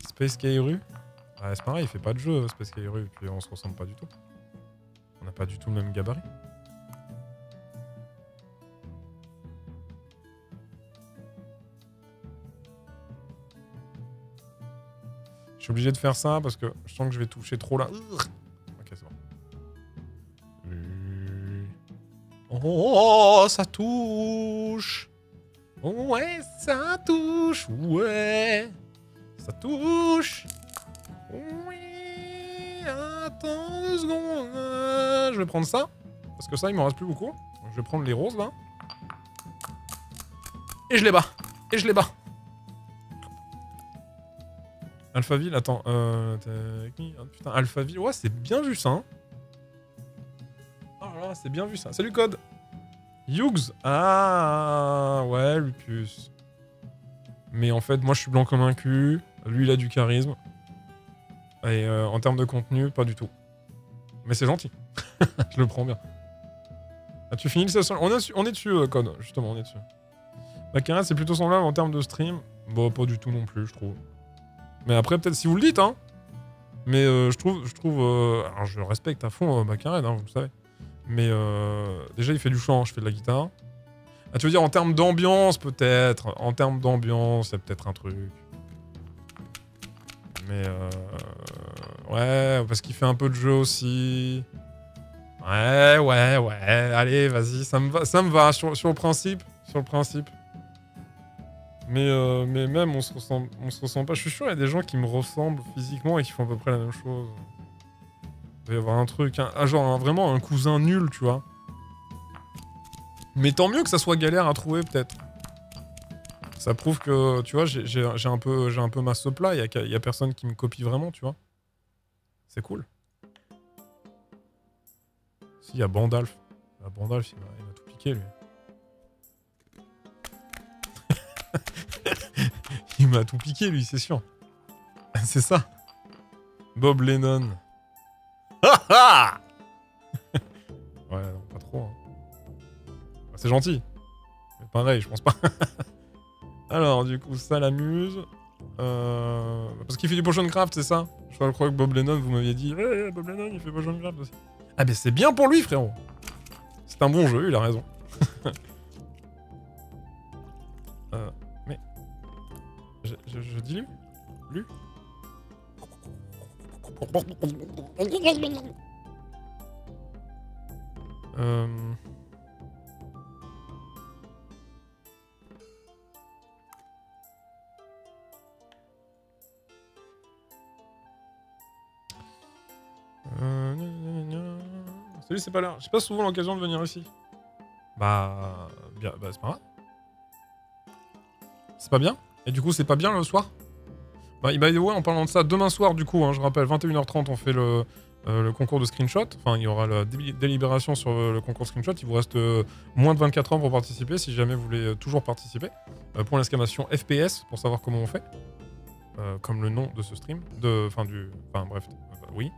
Space Kairu Ouais, c'est pareil, il fait pas de jeu, Space Kairu, et puis on se ressemble pas du tout. On n'a pas du tout le même gabarit. Suis obligé de faire ça parce que je sens que je vais toucher trop là. Ok, c'est bon. Oh, ça touche. Ouais, ça touche. Ouais. Ça touche. Oui. Attends deux secondes. Euh, Je vais prendre ça. Parce que ça, il m'en reste plus beaucoup. Je vais prendre les roses là. Et je les bats. Et je les bats. Alphaville, attends. Euh, oh, putain, Alphaville. Ouais, c'est bien vu ça. Hein. Oh là là, c'est bien vu ça. Salut Code. Hughes. Ah, ouais, Lucus. Mais en fait, moi, je suis blanc comme un cul. Lui, il a du charisme. Et euh, en termes de contenu, pas du tout. Mais c'est gentil. je le prends bien. As-tu fini le session? On, est on est dessus, euh, Code, justement, on est dessus. Baccarat, c'est plutôt semblable en termes de stream. Bon, pas du tout non plus, je trouve. Mais après, peut-être si vous le dites, hein. Mais euh, je trouve, je trouve, euh, alors je respecte à fond, euh, hein, vous le savez. Mais euh, déjà, il fait du chant, je fais de la guitare. Ah, tu veux dire en termes d'ambiance, peut-être. En termes d'ambiance, c'est peut-être un truc. Mais ouais, parce qu'il fait un peu de jeu aussi. Ouais, ouais, ouais. Allez, vas-y, ça me va, ça me va sur, sur le principe, sur le principe. Mais, euh, mais même, on se, ressemble, on se ressemble pas. Je suis sûr, il y a des gens qui me ressemblent physiquement et qui font à peu près la même chose. Il va y avoir un truc, un, ah, genre vraiment un cousin nul, tu vois. Mais tant mieux que ça soit galère à trouver, peut-être. Ça prouve que, tu vois, j'ai- un, peu- un peu ma supply. Il y a, personne qui me copie vraiment, tu vois. C'est cool. Si, il y a Bandalf. Ah, Bandalf, il m'a tout piqué, lui. il m'a tout piqué, lui, c'est sûr. c'est ça. Bob Lennon. Ouais, non, pas trop. hein. Bah, c'est gentil. Mais pareil, je pense pas. Alors, du coup, ça l'amuse. Euh... Parce qu'il fait du potion craft, c'est ça? Je crois que Bob Lennon, vous m'aviez dit. Eh, Bob Lennon, il fait potion craft aussi. Ah, ben c'est bien pour lui, frérot. C'est un bon jeu, il a raison. Je, je, dis lui Lui Euh... C'est pas l'heure. J'ai pas souvent l'occasion de venir ici. Bah, bien, bah c'est pas grave. C'est pas bien? Et du coup, c'est pas bien le soir? Bah, by the way, en parlant de ça, demain soir, du coup, hein, je rappelle, 21h30, on fait le, euh, le concours de screenshot. Enfin, il y aura la dé- délibération sur euh, le concours screenshot. Il vous reste euh, moins de 24 heures pour participer, si jamais vous voulez toujours participer. Pour l'exclamation FPS, pour savoir comment on fait. Comme le nom de ce stream. Enfin, du... Enfin, bref. bah, oui.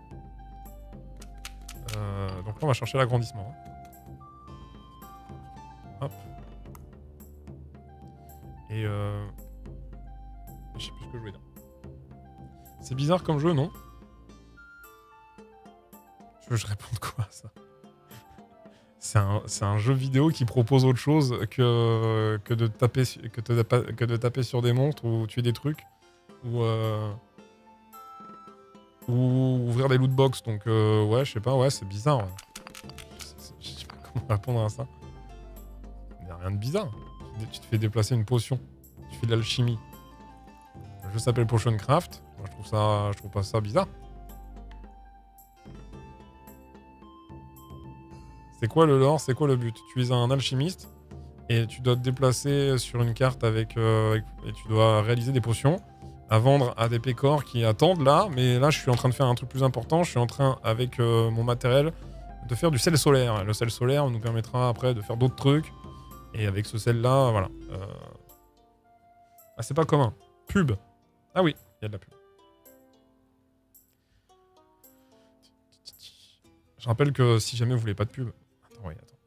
Donc là, on va chercher l'agrandissement. hein. Hop. Et. Je sais plus ce que je voulais dire. C'est bizarre comme jeu, non? Tu veux que je quoi à ça? C'est un, jeu vidéo qui propose autre chose que, de taper, sur des monstres ou tuer des trucs. Ou, euh, ou ouvrir des loot box. Donc, euh, ouais, je sais pas, ouais, c'est bizarre. Je sais pas comment répondre à ça. Il a rien de bizarre. Tu te fais déplacer une potion. Tu fais de l'alchimie. Le jeu s'appelle Potion Craft. Moi, je trouve ça, je trouve pas ça bizarre. C'est quoi le lore? C'est quoi le but? Tu es un alchimiste et tu dois te déplacer sur une carte avec, euh, et tu dois réaliser des potions à vendre à des pécores qui attendent là. Mais là, je suis en train de faire un truc plus important. Je suis en train, avec euh, mon matériel, de faire du sel solaire. Le sel solaire nous permettra après de faire d'autres trucs. Et avec ce sel là, voilà. Euh, Ah, c'est pas commun. Pub. Ah oui, il y a de la pub. Je rappelle que si jamais vous voulez pas de pub. Attends, oui, attends.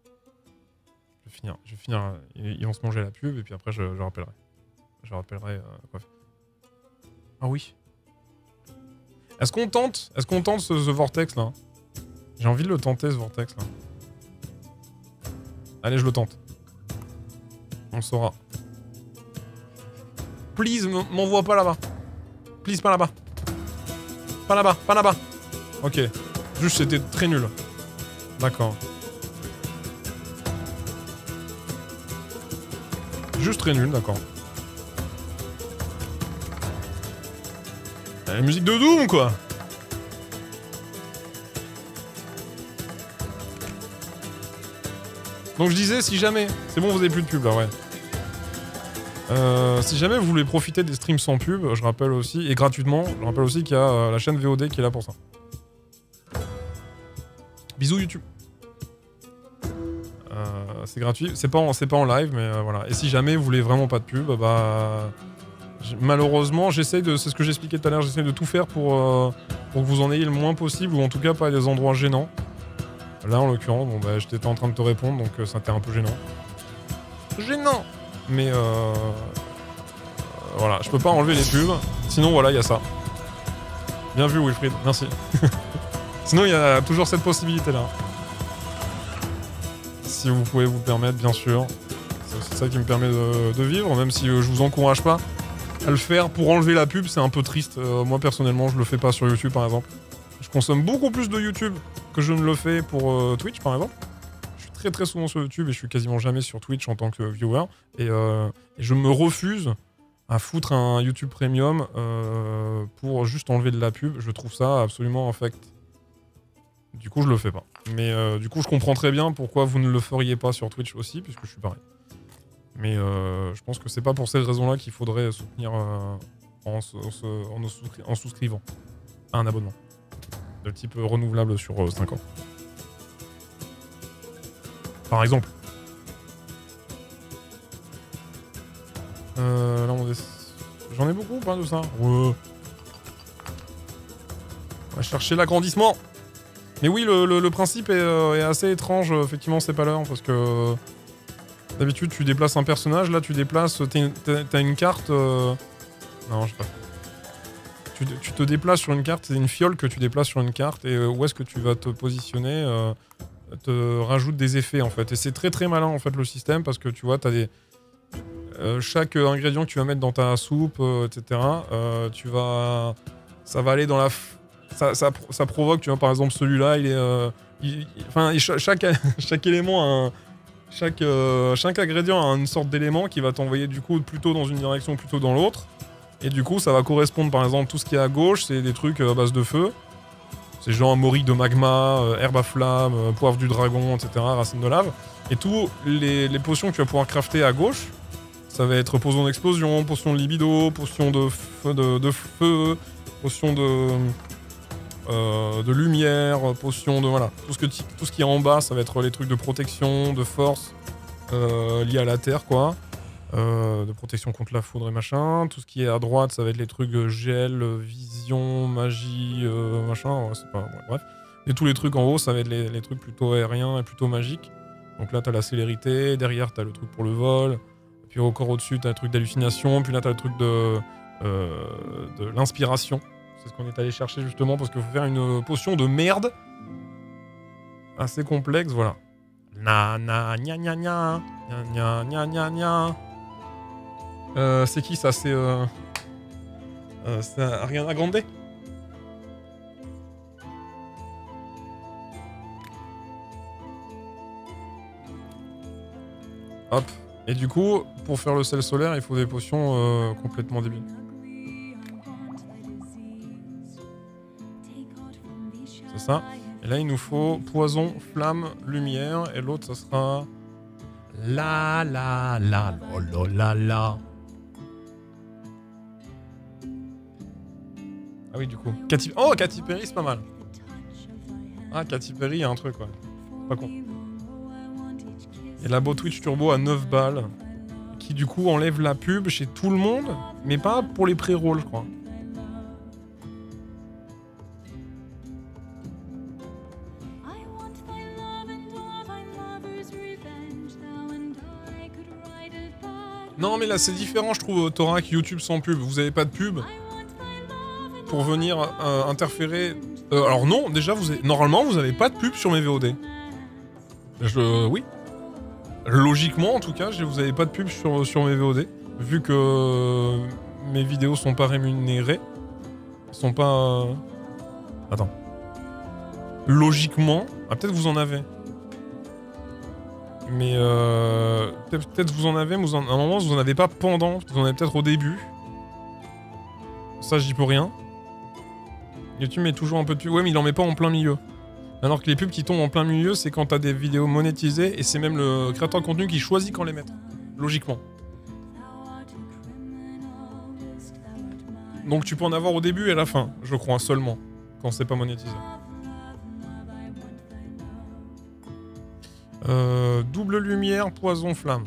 Je vais finir. Je finir. Ils vont se manger la pub et puis après je, rappellerai. Je rappellerai euh, quoi. Ah oui. Est-ce qu'on tente Est-ce qu'on tente ce, ce vortex là? J'ai envie de le tenter ce vortex là. Allez, je le tente. On saura. Please, m'envoie pas là-bas. Pas là-bas. Pas là-bas, pas là-bas. Ok. Juste, c'était très nul. D'accord. Juste très nul, d'accord. La musique de Doom, quoi Donc je disais, si jamais... C'est bon, vous avez plus de pub, là, ouais. Euh, si jamais vous voulez profiter des streams sans pub, je rappelle aussi, et gratuitement, je rappelle aussi qu'il y a euh, la chaîne VOD qui est là pour ça. Bisous YouTube. Euh, c'est gratuit, c'est pas, en- pas en live, mais voilà. Et si jamais vous voulez vraiment pas de pub, bah. Malheureusement, j'essaye de. C'est ce que j'expliquais tout à l'heure, j'essaye de tout faire pour, pour que vous en ayez le moins possible, ou en tout cas pas à des endroits gênants. Là, en l'occurrence, bon, bah, j'étais en train de te répondre, donc ça était un peu gênant. Gênant Mais euh, voilà, je peux pas enlever les pubs. Sinon, voilà, il y a ça. Bien vu, Wilfried, merci. Sinon, il y a toujours cette possibilité-là. Si vous pouvez vous permettre, bien sûr. C'est ça qui me permet de, de vivre, même si euh, je vous encourage pas à le faire pour enlever la pub, c'est un peu triste. Euh, moi, personnellement, je le fais pas sur YouTube, par exemple. Je consomme beaucoup plus de YouTube que je ne le fais pour euh, Twitch, par exemple. Très très souvent sur YouTube et je suis quasiment jamais sur Twitch en tant que viewer. Et, euh, je me refuse à foutre un YouTube Premium euh, pour juste enlever de la pub. Je trouve ça absolument infect. Du coup, je le fais pas. Mais euh, du coup, je comprends très bien pourquoi vous ne le feriez pas sur Twitch aussi, puisque je suis pareil. Mais je pense que c'est pas pour ces raisons-là qu'il faudrait soutenir en, en souscrivant à un abonnement de type renouvelable sur 5 ans. Par exemple. Euh. J'en ai beaucoup ou pas de ça. On va chercher l'agrandissement. Mais oui, le, principe est, euh, est assez étrange, effectivement, c'est pas l'heure, parce que euh, d'habitude, tu déplaces un personnage, là, tu déplaces, t'as une- carte... euh, Non, je sais pas. Tu, te déplaces sur une carte, c'est une fiole que tu déplaces sur une carte, et où est-ce que tu vas te positionner te rajoute des effets, en fait. Et c'est très très malin, en fait, le système, parce que tu vois, t'as des... euh, chaque ingrédient que tu vas mettre dans ta soupe, euh, etc., euh, tu vas... Ça va aller dans la... ça, ça, ça provoque, tu vois, par exemple, celui-là, il est. Enfin, chaque, chaque élément a un. Chaque, chaque ingrédient a une sorte d'élément qui va t'envoyer du coup plutôt dans une direction, plutôt dans l'autre. Et du coup, ça va correspondre, par exemple, tout ce qui est à gauche, c'est des trucs à base de feu. C'est genre morique de magma, euh, herbe à flamme, euh, poivre du dragon, etc., racine de lave. Et tous les, potions que tu vas pouvoir crafter à gauche, ça va être potion d'explosion, potion de libido, potion de feu, de, de potion de, euh, de lumière, potion de... Voilà. Tout ce, que tout qui est en bas, ça va être les trucs de protection, de force, liés à la terre, quoi. Euh, de protection contre la foudre et machin. Tout ce qui est à droite, ça va être les trucs euh, gel, euh, vision, magie, machin. Pas... bref. Et tous les trucs en haut, ça va être les, trucs plutôt aériens et plutôt magiques. Donc là, t'as la célérité, derrière, t'as le truc pour le vol. Puis encore au-dessus, t'as le truc d'hallucination. Puis là, t'as le truc de, de l'inspiration. C'est ce qu'on est allé chercher justement parce qu'il faut faire une potion de merde. Assez complexe, voilà. Na na gna gna gna. Gna gna gna gna gna. Euh, c'est qui ça? C'est. Euh... euh, c'est Ariana Grande Hop. Et du coup, pour faire le sel solaire, il faut des potions euh, complètement débiles. C'est ça. Et là, il nous faut poison, flamme, lumière. Et l'autre, ça sera. La la la la la la la. Ah oui, du coup. Oh, Katy Perry, c'est pas mal. Ah, Katy Perry, il y a un truc, ouais. Pas con. Et la beau Twitch Turbo à 9 balles. Qui, du coup, enlève la pub chez tout le monde. Mais pas pour les pré-rolls, je crois. Non, mais là, c'est différent, je trouve, Thorac, YouTube sans pub. Vous avez pas de pub pour venir euh, interférer. Euh, alors, non, déjà, vous avez... normalement, vous avez pas de pub sur mes VOD. Je. Oui. Logiquement, en tout cas, vous avez pas de pub sur, sur mes VOD. Vu que euh, mes vidéos sont pas rémunérées. Sont pas. Attends. Logiquement. Ah, peut-être vous en avez. Mais euh, peut-être peut-être vous en avez, mais vous en- à un moment vous en avez pas pendant, vous en avez peut-être au début. Ça j'y peux rien. YouTube met toujours un peu de pub. Ouais, mais il en met pas en plein milieu. Alors que les pubs qui tombent en plein milieu, c'est quand t'as des vidéos monétisées et c'est même le créateur de contenu qui choisit quand les mettre. Logiquement. Donc tu peux en avoir au début et à la fin, je crois seulement, quand c'est pas monétisé. Euh, double lumière, poison, flamme.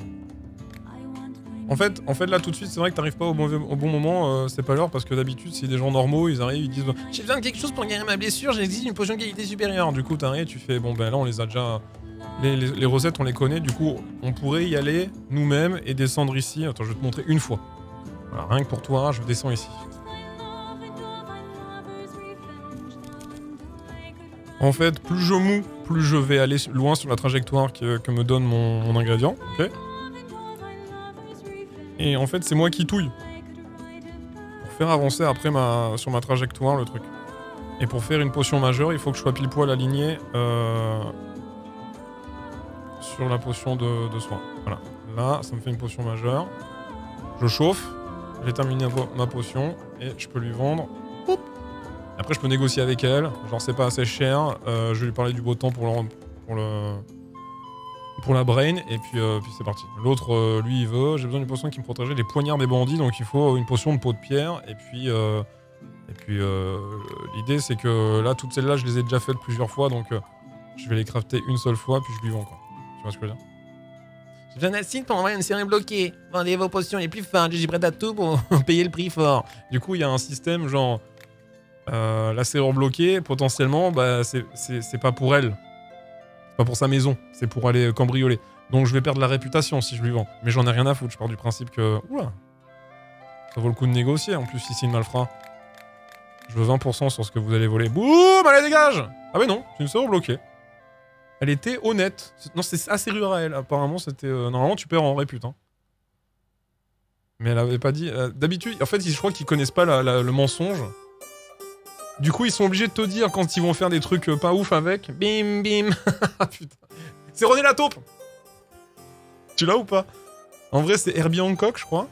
En fait, en fait, là tout de suite, c'est vrai que t'arrives pas au, bon moment, euh, c'est pas l'heure parce que d'habitude, si des gens normaux, ils arrivent, ils disent J'ai besoin de quelque chose pour guérir ma blessure, j'exige une potion de qualité supérieure. Du coup, t'arrives, tu fais Bon, ben là, on les a déjà. Les, les- les recettes, on les connaît, du coup, on pourrait y aller nous-mêmes et descendre ici. Attends, je vais te montrer une fois. Rien que pour toi, je descends ici. En fait, plus je moue, plus je vais aller loin sur la trajectoire que, que me donne mon, mon ingrédient. ok? Et en fait, c'est moi qui touille. Pour faire avancer après ma, sur ma trajectoire le truc. Et pour faire une potion majeure, il faut que je sois pile poil aligné euh, sur la potion de, soin. Voilà. Là, ça me fait une potion majeure. Je chauffe. J'ai terminé ma- potion. Et je peux lui vendre. Après, je peux négocier avec elle. Genre, c'est pas assez cher. euh, je vais lui parler du beau temps pour le, pour le, pour la brain. Et puis, euh, puis c'est parti. L'autre, euh, lui, il veut. J'ai besoin d'une potion qui me protégerait des poignards des bandits. Donc, il faut une potion de peau de pierre. Et puis, euh, et puis l'idée, c'est que là, toutes celles-là, je les ai déjà faites plusieurs fois. Donc, je vais les crafter une seule fois. Puis, je lui vends, quoi. Tu vois ce que je veux dire? J'ai besoin site pour envoyer une série bloquée. Vendez vos potions les plus fortes. Je suis prêt à tout pour payer le prix fort. Du coup, il y a un système genre. La serrure bloquée, potentiellement, bah, c'est pas pour elle. Pas pour sa maison. C'est pour aller cambrioler. Donc je vais perdre la réputation si je lui vends. Mais j'en ai rien à foutre. Je pars du principe que. Oula Ça vaut le coup de négocier en plus si c'est une malfrat. Je veux 20% sur ce que vous allez voler. Boum Allez, dégage Ah, mais non, c'est une serrure bloquée. Elle était honnête. Non, c'est assez elle. Apparemment, c'était. euh, Normalement, tu perds en répute. hein. Mais elle avait pas dit. euh, D'habitude, en fait, je crois qu'ils connaissent pas le mensonge. Du coup, ils sont obligés de te dire quand ils vont faire des trucs euh, pas ouf avec. Bim, bim. Putain. C'est René la taupe Tu l'as ou pas? En vrai, c'est Herbie Hancock, je crois.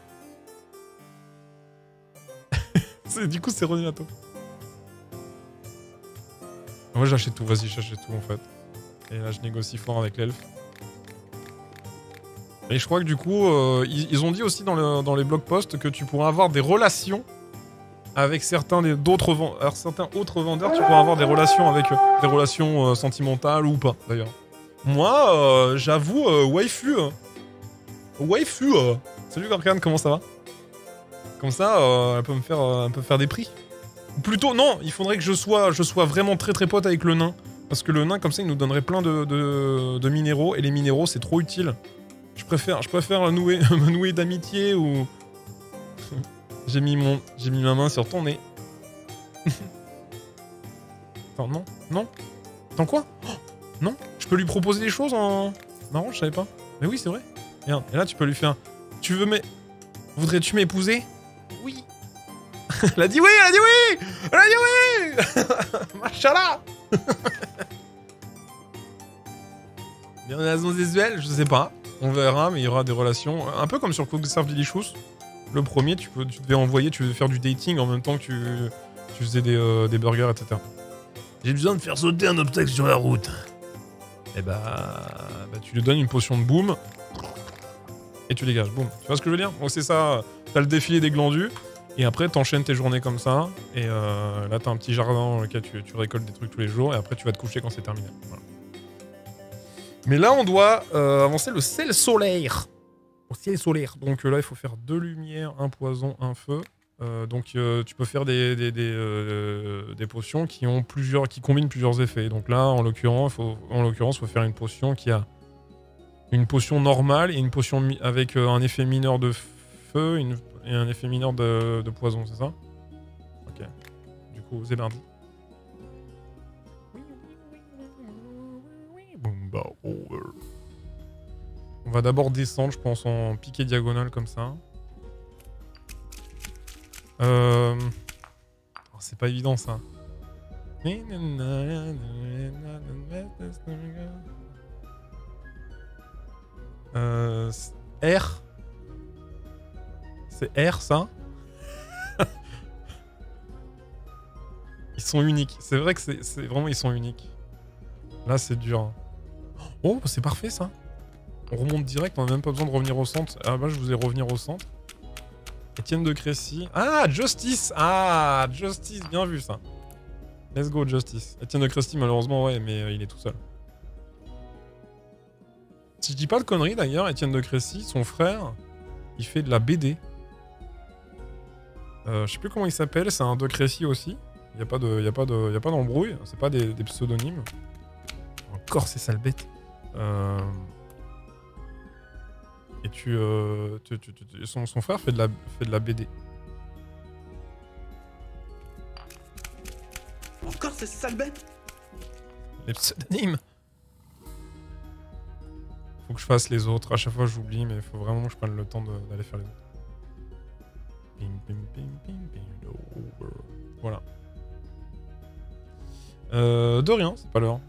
Du coup, c'est René la taupe. Moi, j'achète tout. Vas-y, j'achète tout, en fait. Et là, je négocie fort avec l'elfe. Et je crois que du coup, euh, ils, ont dit aussi dans, dans les blog posts que tu pourras avoir des relations avec certains d'autres autres vendeurs. Tu pourras avoir des relations avec eux, des relations euh, sentimentales ou pas d'ailleurs. Moi, euh, j'avoue, euh, waifu, waifu. Salut Gorkan, comment ça va? Comme ça, elle peut me faire, elle peut faire des prix. Plutôt, non, il faudrait que je sois, je sois vraiment très très pote avec le nain. Parce que le nain, comme ça, il nous donnerait plein de, de- de minéraux. Et les minéraux, c'est trop utile. Je préfère, je préfère nouer, me nouer d'amitié ou... j'ai mis, mon, j'ai mis ma main sur ton nez. Attends, non, non. Attends, quoi? Oh, Non Je peux lui proposer des choses en... Marrant, je savais pas. Mais oui, c'est vrai. Regarde, et là, tu peux lui faire... Tu veux mais Voudrais-tu m'épouser? Oui. elle a dit oui, elle a dit oui Elle a dit oui Machallah Des relations sexuelles, je sais pas. On verra, mais il y aura des relations. Un peu comme sur Cookserve Delicious. Le premier, tu, peux, tu devais envoyer, tu devais faire du dating en même temps que tu, tu faisais des, euh, des burgers, etc. J'ai besoin de faire sauter un obstacle sur la route. Et bah, bah, tu lui donnes une potion de boom. Et tu dégages, boum. Tu vois ce que je veux dire? Donc c'est ça, t'as le défilé des glandus. Et après, t'enchaînes tes journées comme ça. Et euh, là, t'as un petit jardin dans lequel tu, tu récoltes des trucs tous les jours. Et après, tu vas te coucher quand c'est terminé. Voilà. Mais là, on doit euh, avancer le sel solaire. Au ciel solaire. Donc euh, là, il faut faire deux lumières, un poison, un feu. Euh, donc euh, tu peux faire des, euh, potions qui ont plusieurs, qui combinent plusieurs effets. Donc là, en l'occurrence, faut, en faut faire une potion qui a une potion normale et une potion avec euh, un effet mineur de feu et un effet mineur de, poison, c'est ça Ok. Du coup, c'est parti. Boomba over. On va d'abord descendre, je pense, en piqué diagonal comme ça. Euh... oh, c'est pas évident ça. Euh, R. C'est R ça? Ils sont uniques. C'est vrai que c'est vraiment ils sont uniques. Là c'est dur. hein. Oh c'est parfait ça. On remonte direct, on a même pas besoin de revenir au centre. Ah bah je vous ai revenir au centre. Étienne de Crécy. Ah Justice Ah Justice, bien vu ça. Let's go Justice. Étienne de Crécy malheureusement ouais mais euh, il est tout seul. Si je dis pas de conneries d'ailleurs, Étienne de Crécy, son frère, il fait de la BD. Euh, je sais plus comment il s'appelle, c'est un de Crécy aussi. Il y a pas de, y a pas de, y a pas d'embrouille, c'est pas des, des pseudonymes. Encore ces sales bêtes. Euh... Et tu, euh, tu- tu- tu- tu- son, son frère fait de la, fait de la BD. Encore ces sales bêtes Les pseudonymes. Faut que je fasse les autres. À chaque fois, j'oublie, mais il faut vraiment que je prenne le temps d'aller faire les autres. Ping, ping, ping, ping, ping, over. Voilà. Euh, de rien, c'est pas l'heure.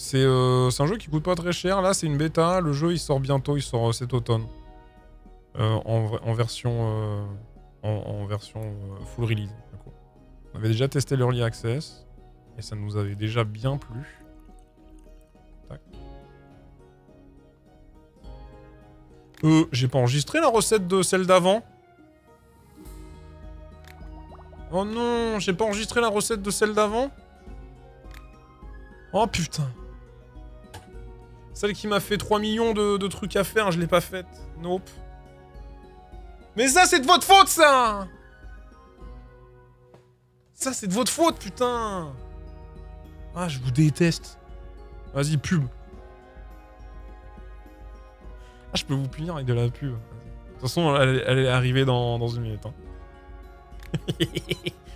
C'est euh, c'est un jeu qui coûte pas très cher. Là, c'est une bêta. Le jeu, il sort bientôt. Il sort euh, cet automne. Euh, en, version, en, version full release. On avait déjà testé l'early access. Et ça nous avait déjà bien plu. Tac. Euh, j'ai pas enregistré la recette de celle d'avant. Oh non, j'ai pas enregistré la recette de celle d'avant. Oh putain. Celle qui m'a fait 3 millions de, trucs à faire, je l'ai pas faite. Nope. Mais ça, c'est de votre faute, ça Ça, c'est de votre faute, putain Ah, je vous déteste. Vas-y, pub. Ah, je peux vous punir avec de la pub. De toute façon, elle, est- arrivée dans, dans une minute. hein.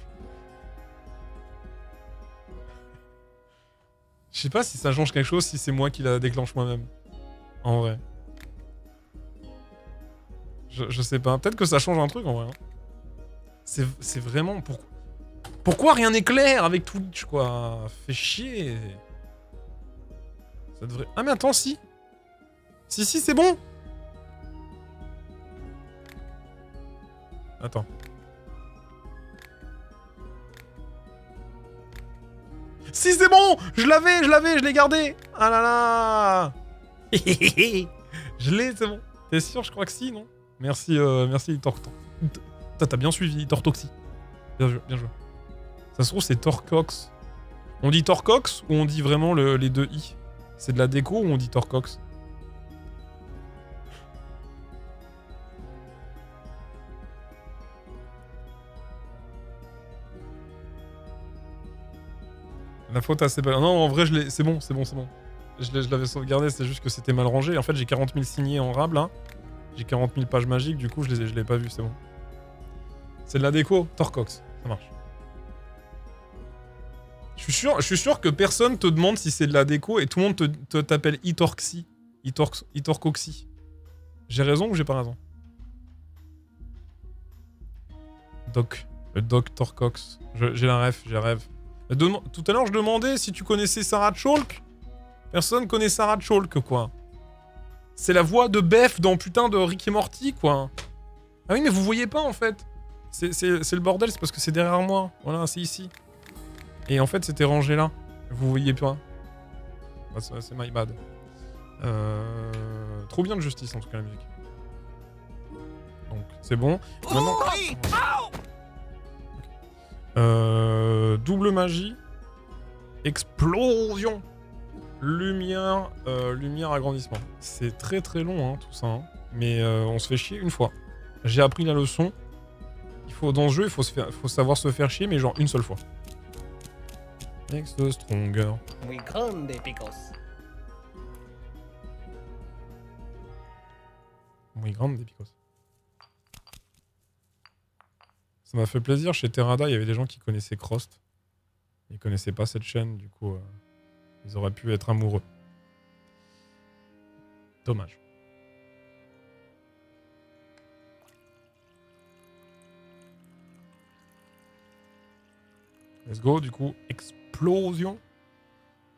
Je sais pas si ça change quelque chose si c'est moi qui la déclenche moi-même. En vrai. Je, je sais pas. Peut-être que ça change un truc en vrai. hein. C'est vraiment pourquoi. Pourquoi rien n'est clair avec Twitch, quoi? Fait chier. Ça devrait... Ah mais attends, si. Si, si, c'est bon. Attends. Si, c'est bon Je l'avais, je l'avais, je l'ai gardé Ah là là Je l'ai, c'est bon. T'es sûr Je crois que si, non? Merci, euh, merci. T'as bien suivi, Tortoxi. Bien joué, bien joué. Ça se trouve, c'est Torcox. On dit Torcox ou on dit vraiment les deux i? C'est de la déco ou on dit Torcox La faute à pas. Non, en vrai, c'est bon, c'est bon, c'est bon. Je l'avais sauvegardé, c'est juste que c'était mal rangé. En fait, j'ai 40 000 signés en rab là. J'ai 40 000 pages magiques, du coup, je les l'ai pas vu, c'est bon. C'est de la déco, Torcox, ça marche. Je suis sûr, je suis sûr que personne te demande si c'est de la déco et tout le monde te t'appelle Itorxi. Itorcoxi. J'ai raison ou j'ai pas raison? Doc. Le Doc Torcox. J'ai la ref, j'ai la Tout à l'heure, je demandais si tu connaissais Sarah Chalk. Personne connaît Sarah Chalk, quoi. C'est la voix de Beth dans putain de Rick et Morty, quoi. Ah oui, mais vous voyez pas, en fait. C'est le bordel, c'est parce que c'est derrière moi. Voilà, c'est ici. Et en fait, c'était rangé là. Vous voyez pas. Bah, c'est my bad. Euh... Trop bien de justice, en tout cas, la musique. Donc, c'est bon. Maintenant... Euh, double magie. Explosion. Lumière, euh, lumière agrandissement. C'est très très long hein, tout ça. Hein. Mais euh, on se fait chier une fois. J'ai appris la leçon. Il faut dans ce jeu, il faut, se faire, faut savoir se faire chier, mais genre une seule fois. Next stronger. Muy grande, picos. Muy grande, picos. Ça m'a fait plaisir. Chez Terrada, il y avait des gens qui connaissaient Crost. Ils connaissaient pas cette chaîne, du coup, euh, ils auraient pu être amoureux. Dommage. Let's go, du coup, explosion.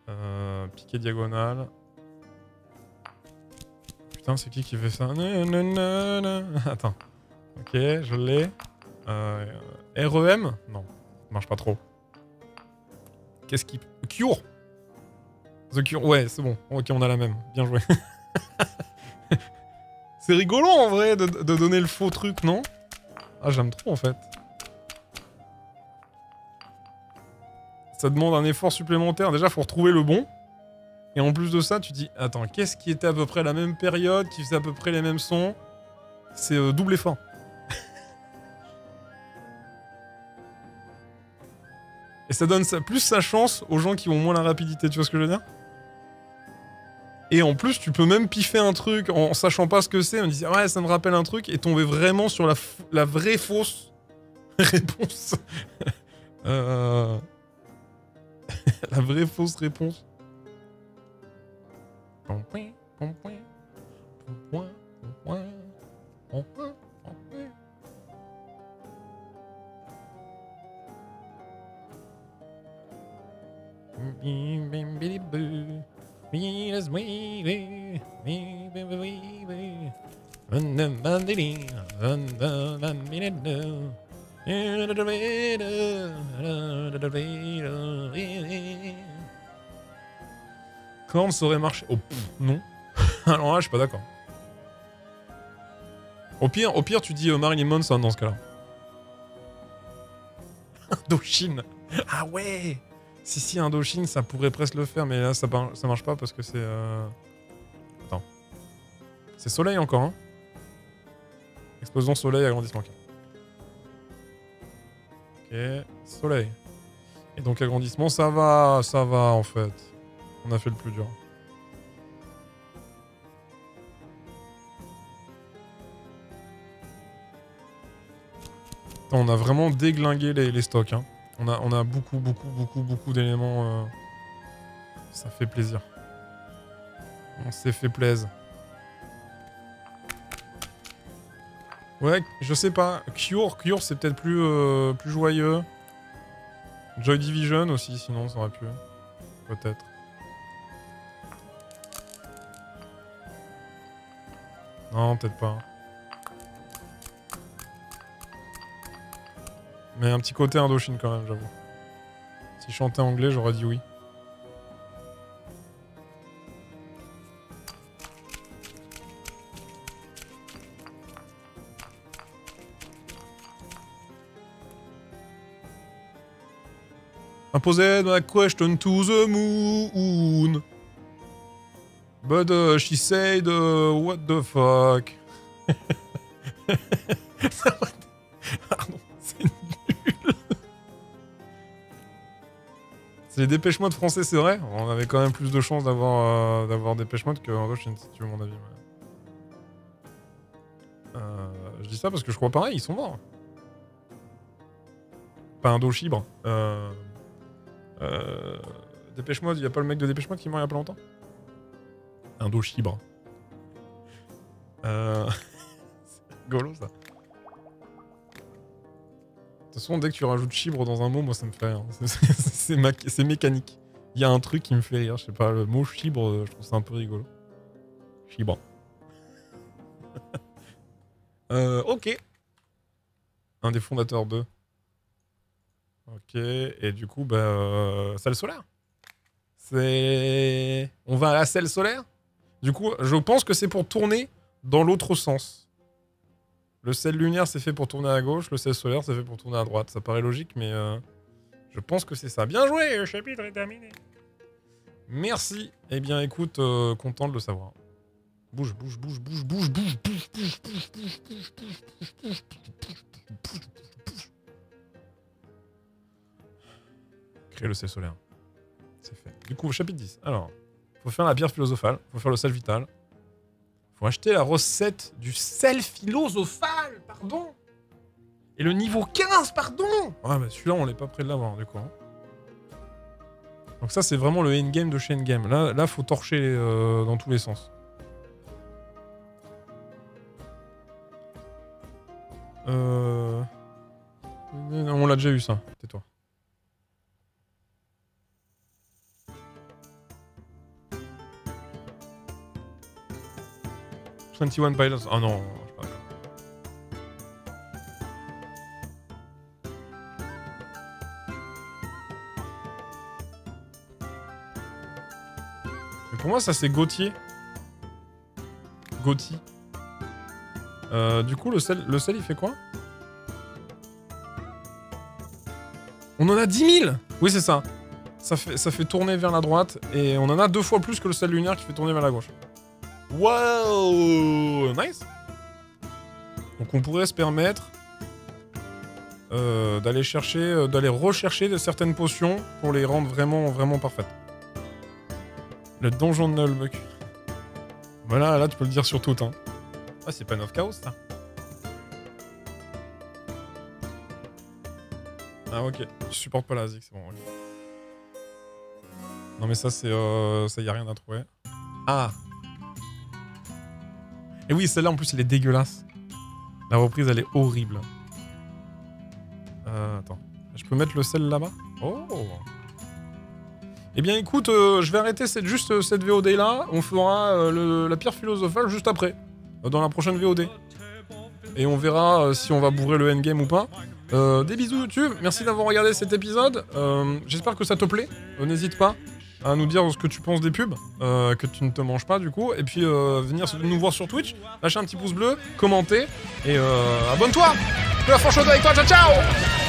Euh, piqué diagonale. Putain, c'est qui qui fait ça? Attends. Ok, je l'ai. Euh, REM Non, ça marche pas trop. Qu'est-ce. Cure The Cure, ouais, c'est bon. Ok, on a la même. Bien joué. c'est rigolo, en vrai, de, donner le faux truc, non? Ah, j'aime trop, en fait. Ça demande un effort supplémentaire. Déjà, faut retrouver le bon. Et en plus de ça, tu dis, attends, qu'est-ce qui était à peu près la même période, qui faisait à peu près les mêmes sons? C'est euh, double effort. Et ça donne plus sa chance aux gens qui ont moins la rapidité, tu vois ce que je veux dire? Et en plus, tu peux même piffer un truc en sachant pas ce que c'est, en disant ouais, ça me rappelle un truc, et tomber vraiment sur la, vraie fausse réponse. Euh, la vraie fausse réponse. Comment ça aurait marché? Oh, non. Alors là, je suis pas d'accord. Au pire, au pire, tu dis euh, Marilyn Manson dans ce cas-là. Indochine. Ah ouais si, si, Indochine, ça pourrait presque le faire, mais là, ça, ça marche pas parce que c'est... Euh... Attends. C'est soleil encore, hein Explosion soleil, agrandissement. Ok, soleil. Et donc agrandissement, ça va, ça va en fait. On a fait le plus dur. on a vraiment déglingué les, stocks. Hein. On a, beaucoup, beaucoup, beaucoup, beaucoup d'éléments. Euh, ça fait plaisir. On s'est fait plaisir. Ouais, je sais pas. Cure, Cure c'est peut-être plus, euh, plus joyeux. Joy Division aussi, sinon ça aurait pu. Peut-être. Non, peut-être pas. Mais un petit côté Indochine quand même, j'avoue. Si je chantais anglais, j'aurais dit oui. I posed my question to the moon. But uh, she said, uh, what the fuck? les dépêche de français, c'est vrai. On avait quand même plus de chances d'avoir euh, d'avoir dépêche mode que Indochine, si tu veux mon avis. Euh, je dis ça parce que je crois pareil, ils sont morts. Pas Indochibre. Euh... Euh... Dépêche mode, y a pas le mec de dépêche mode qui est mort il y a pas longtemps? Indochibre. Euh... c'est rigolo ça. De toute façon, dès que tu rajoutes chibre dans un mot, moi ça me fait rire. C'est- ma- mécanique. Il y a un truc qui me fait rire, je sais pas, le mot chibre, je trouve ça un peu rigolo. Chibre. euh, ok. Un des fondateurs de. Ok, et du coup, bah, euh, salle solaire. C'est. On va à la selle solaire Du coup, je pense que c'est pour tourner dans l'autre sens. Le sel lunaire, c'est fait pour tourner à gauche, le sel solaire, c'est fait pour tourner à droite. Ça paraît logique, mais euh, je pense que c'est ça. Bien joué, le chapitre est terminé. Merci. Eh bien, écoute, euh, content de le savoir. Bouge, bouge, bouge, bouge, bouge, bouge, bouge, bouge, bouge, bouge, bouge, bouge, bouge, bouge. Créer le sel solaire. C'est fait. Du coup, chapitre 10. Alors, faut faire la pierre philosophale, faut faire le sel vital. Faut acheter la recette du sel philosophal, pardon. Et le niveau 15, pardon. Ouais, mais celui-là, on l'est pas près de l'avoir, du coup. hein. Donc ça, c'est vraiment le endgame de chez Endgame. Là, là, faut torcher euh, dans tous les sens. Euh... On l'a déjà eu, ça. Tais-toi. « 21 Pilots. Oh non, ça c'est Gauthier. Gauthier. Euh, du coup, le sel, le sel, il fait quoi? On en a 10 000 Oui, c'est ça. Ça fait, ça fait tourner vers la droite et on en a deux fois plus que le sel lunaire qui fait tourner vers la gauche. Wow Nice Donc on pourrait se permettre euh, d'aller chercher, euh, d'aller rechercher de certaines potions pour les rendre vraiment, vraiment parfaites. Le donjon de Nullbuck. Voilà, là tu peux le dire sur tout. Hein. Ah, c'est pas of Chaos ça Ah ok, je supporte pas la Zik, c'est bon. Non mais ça c'est... Euh, ça y a rien à trouver. Ah Et oui, celle-là en plus elle est dégueulasse. La reprise elle est horrible. Euh, attends. Je peux mettre le sel là-bas? Eh bien écoute, euh, je vais arrêter cette, juste euh, cette VOD là. On fera euh, la pierre philosophale juste après. dans la prochaine VOD. Et on verra si on va bourrer le endgame ou pas. Des bisous YouTube, merci d'avoir regardé cet épisode. J'espère que ça te plaît. N'hésite pas à nous dire ce que tu penses des pubs, que tu ne te manges pas du coup. Et puis venir nous voir sur Twitch, lâcher un petit pouce bleu, commenter et euh, abonne-toi. Que la franchise avec toi, ciao ciao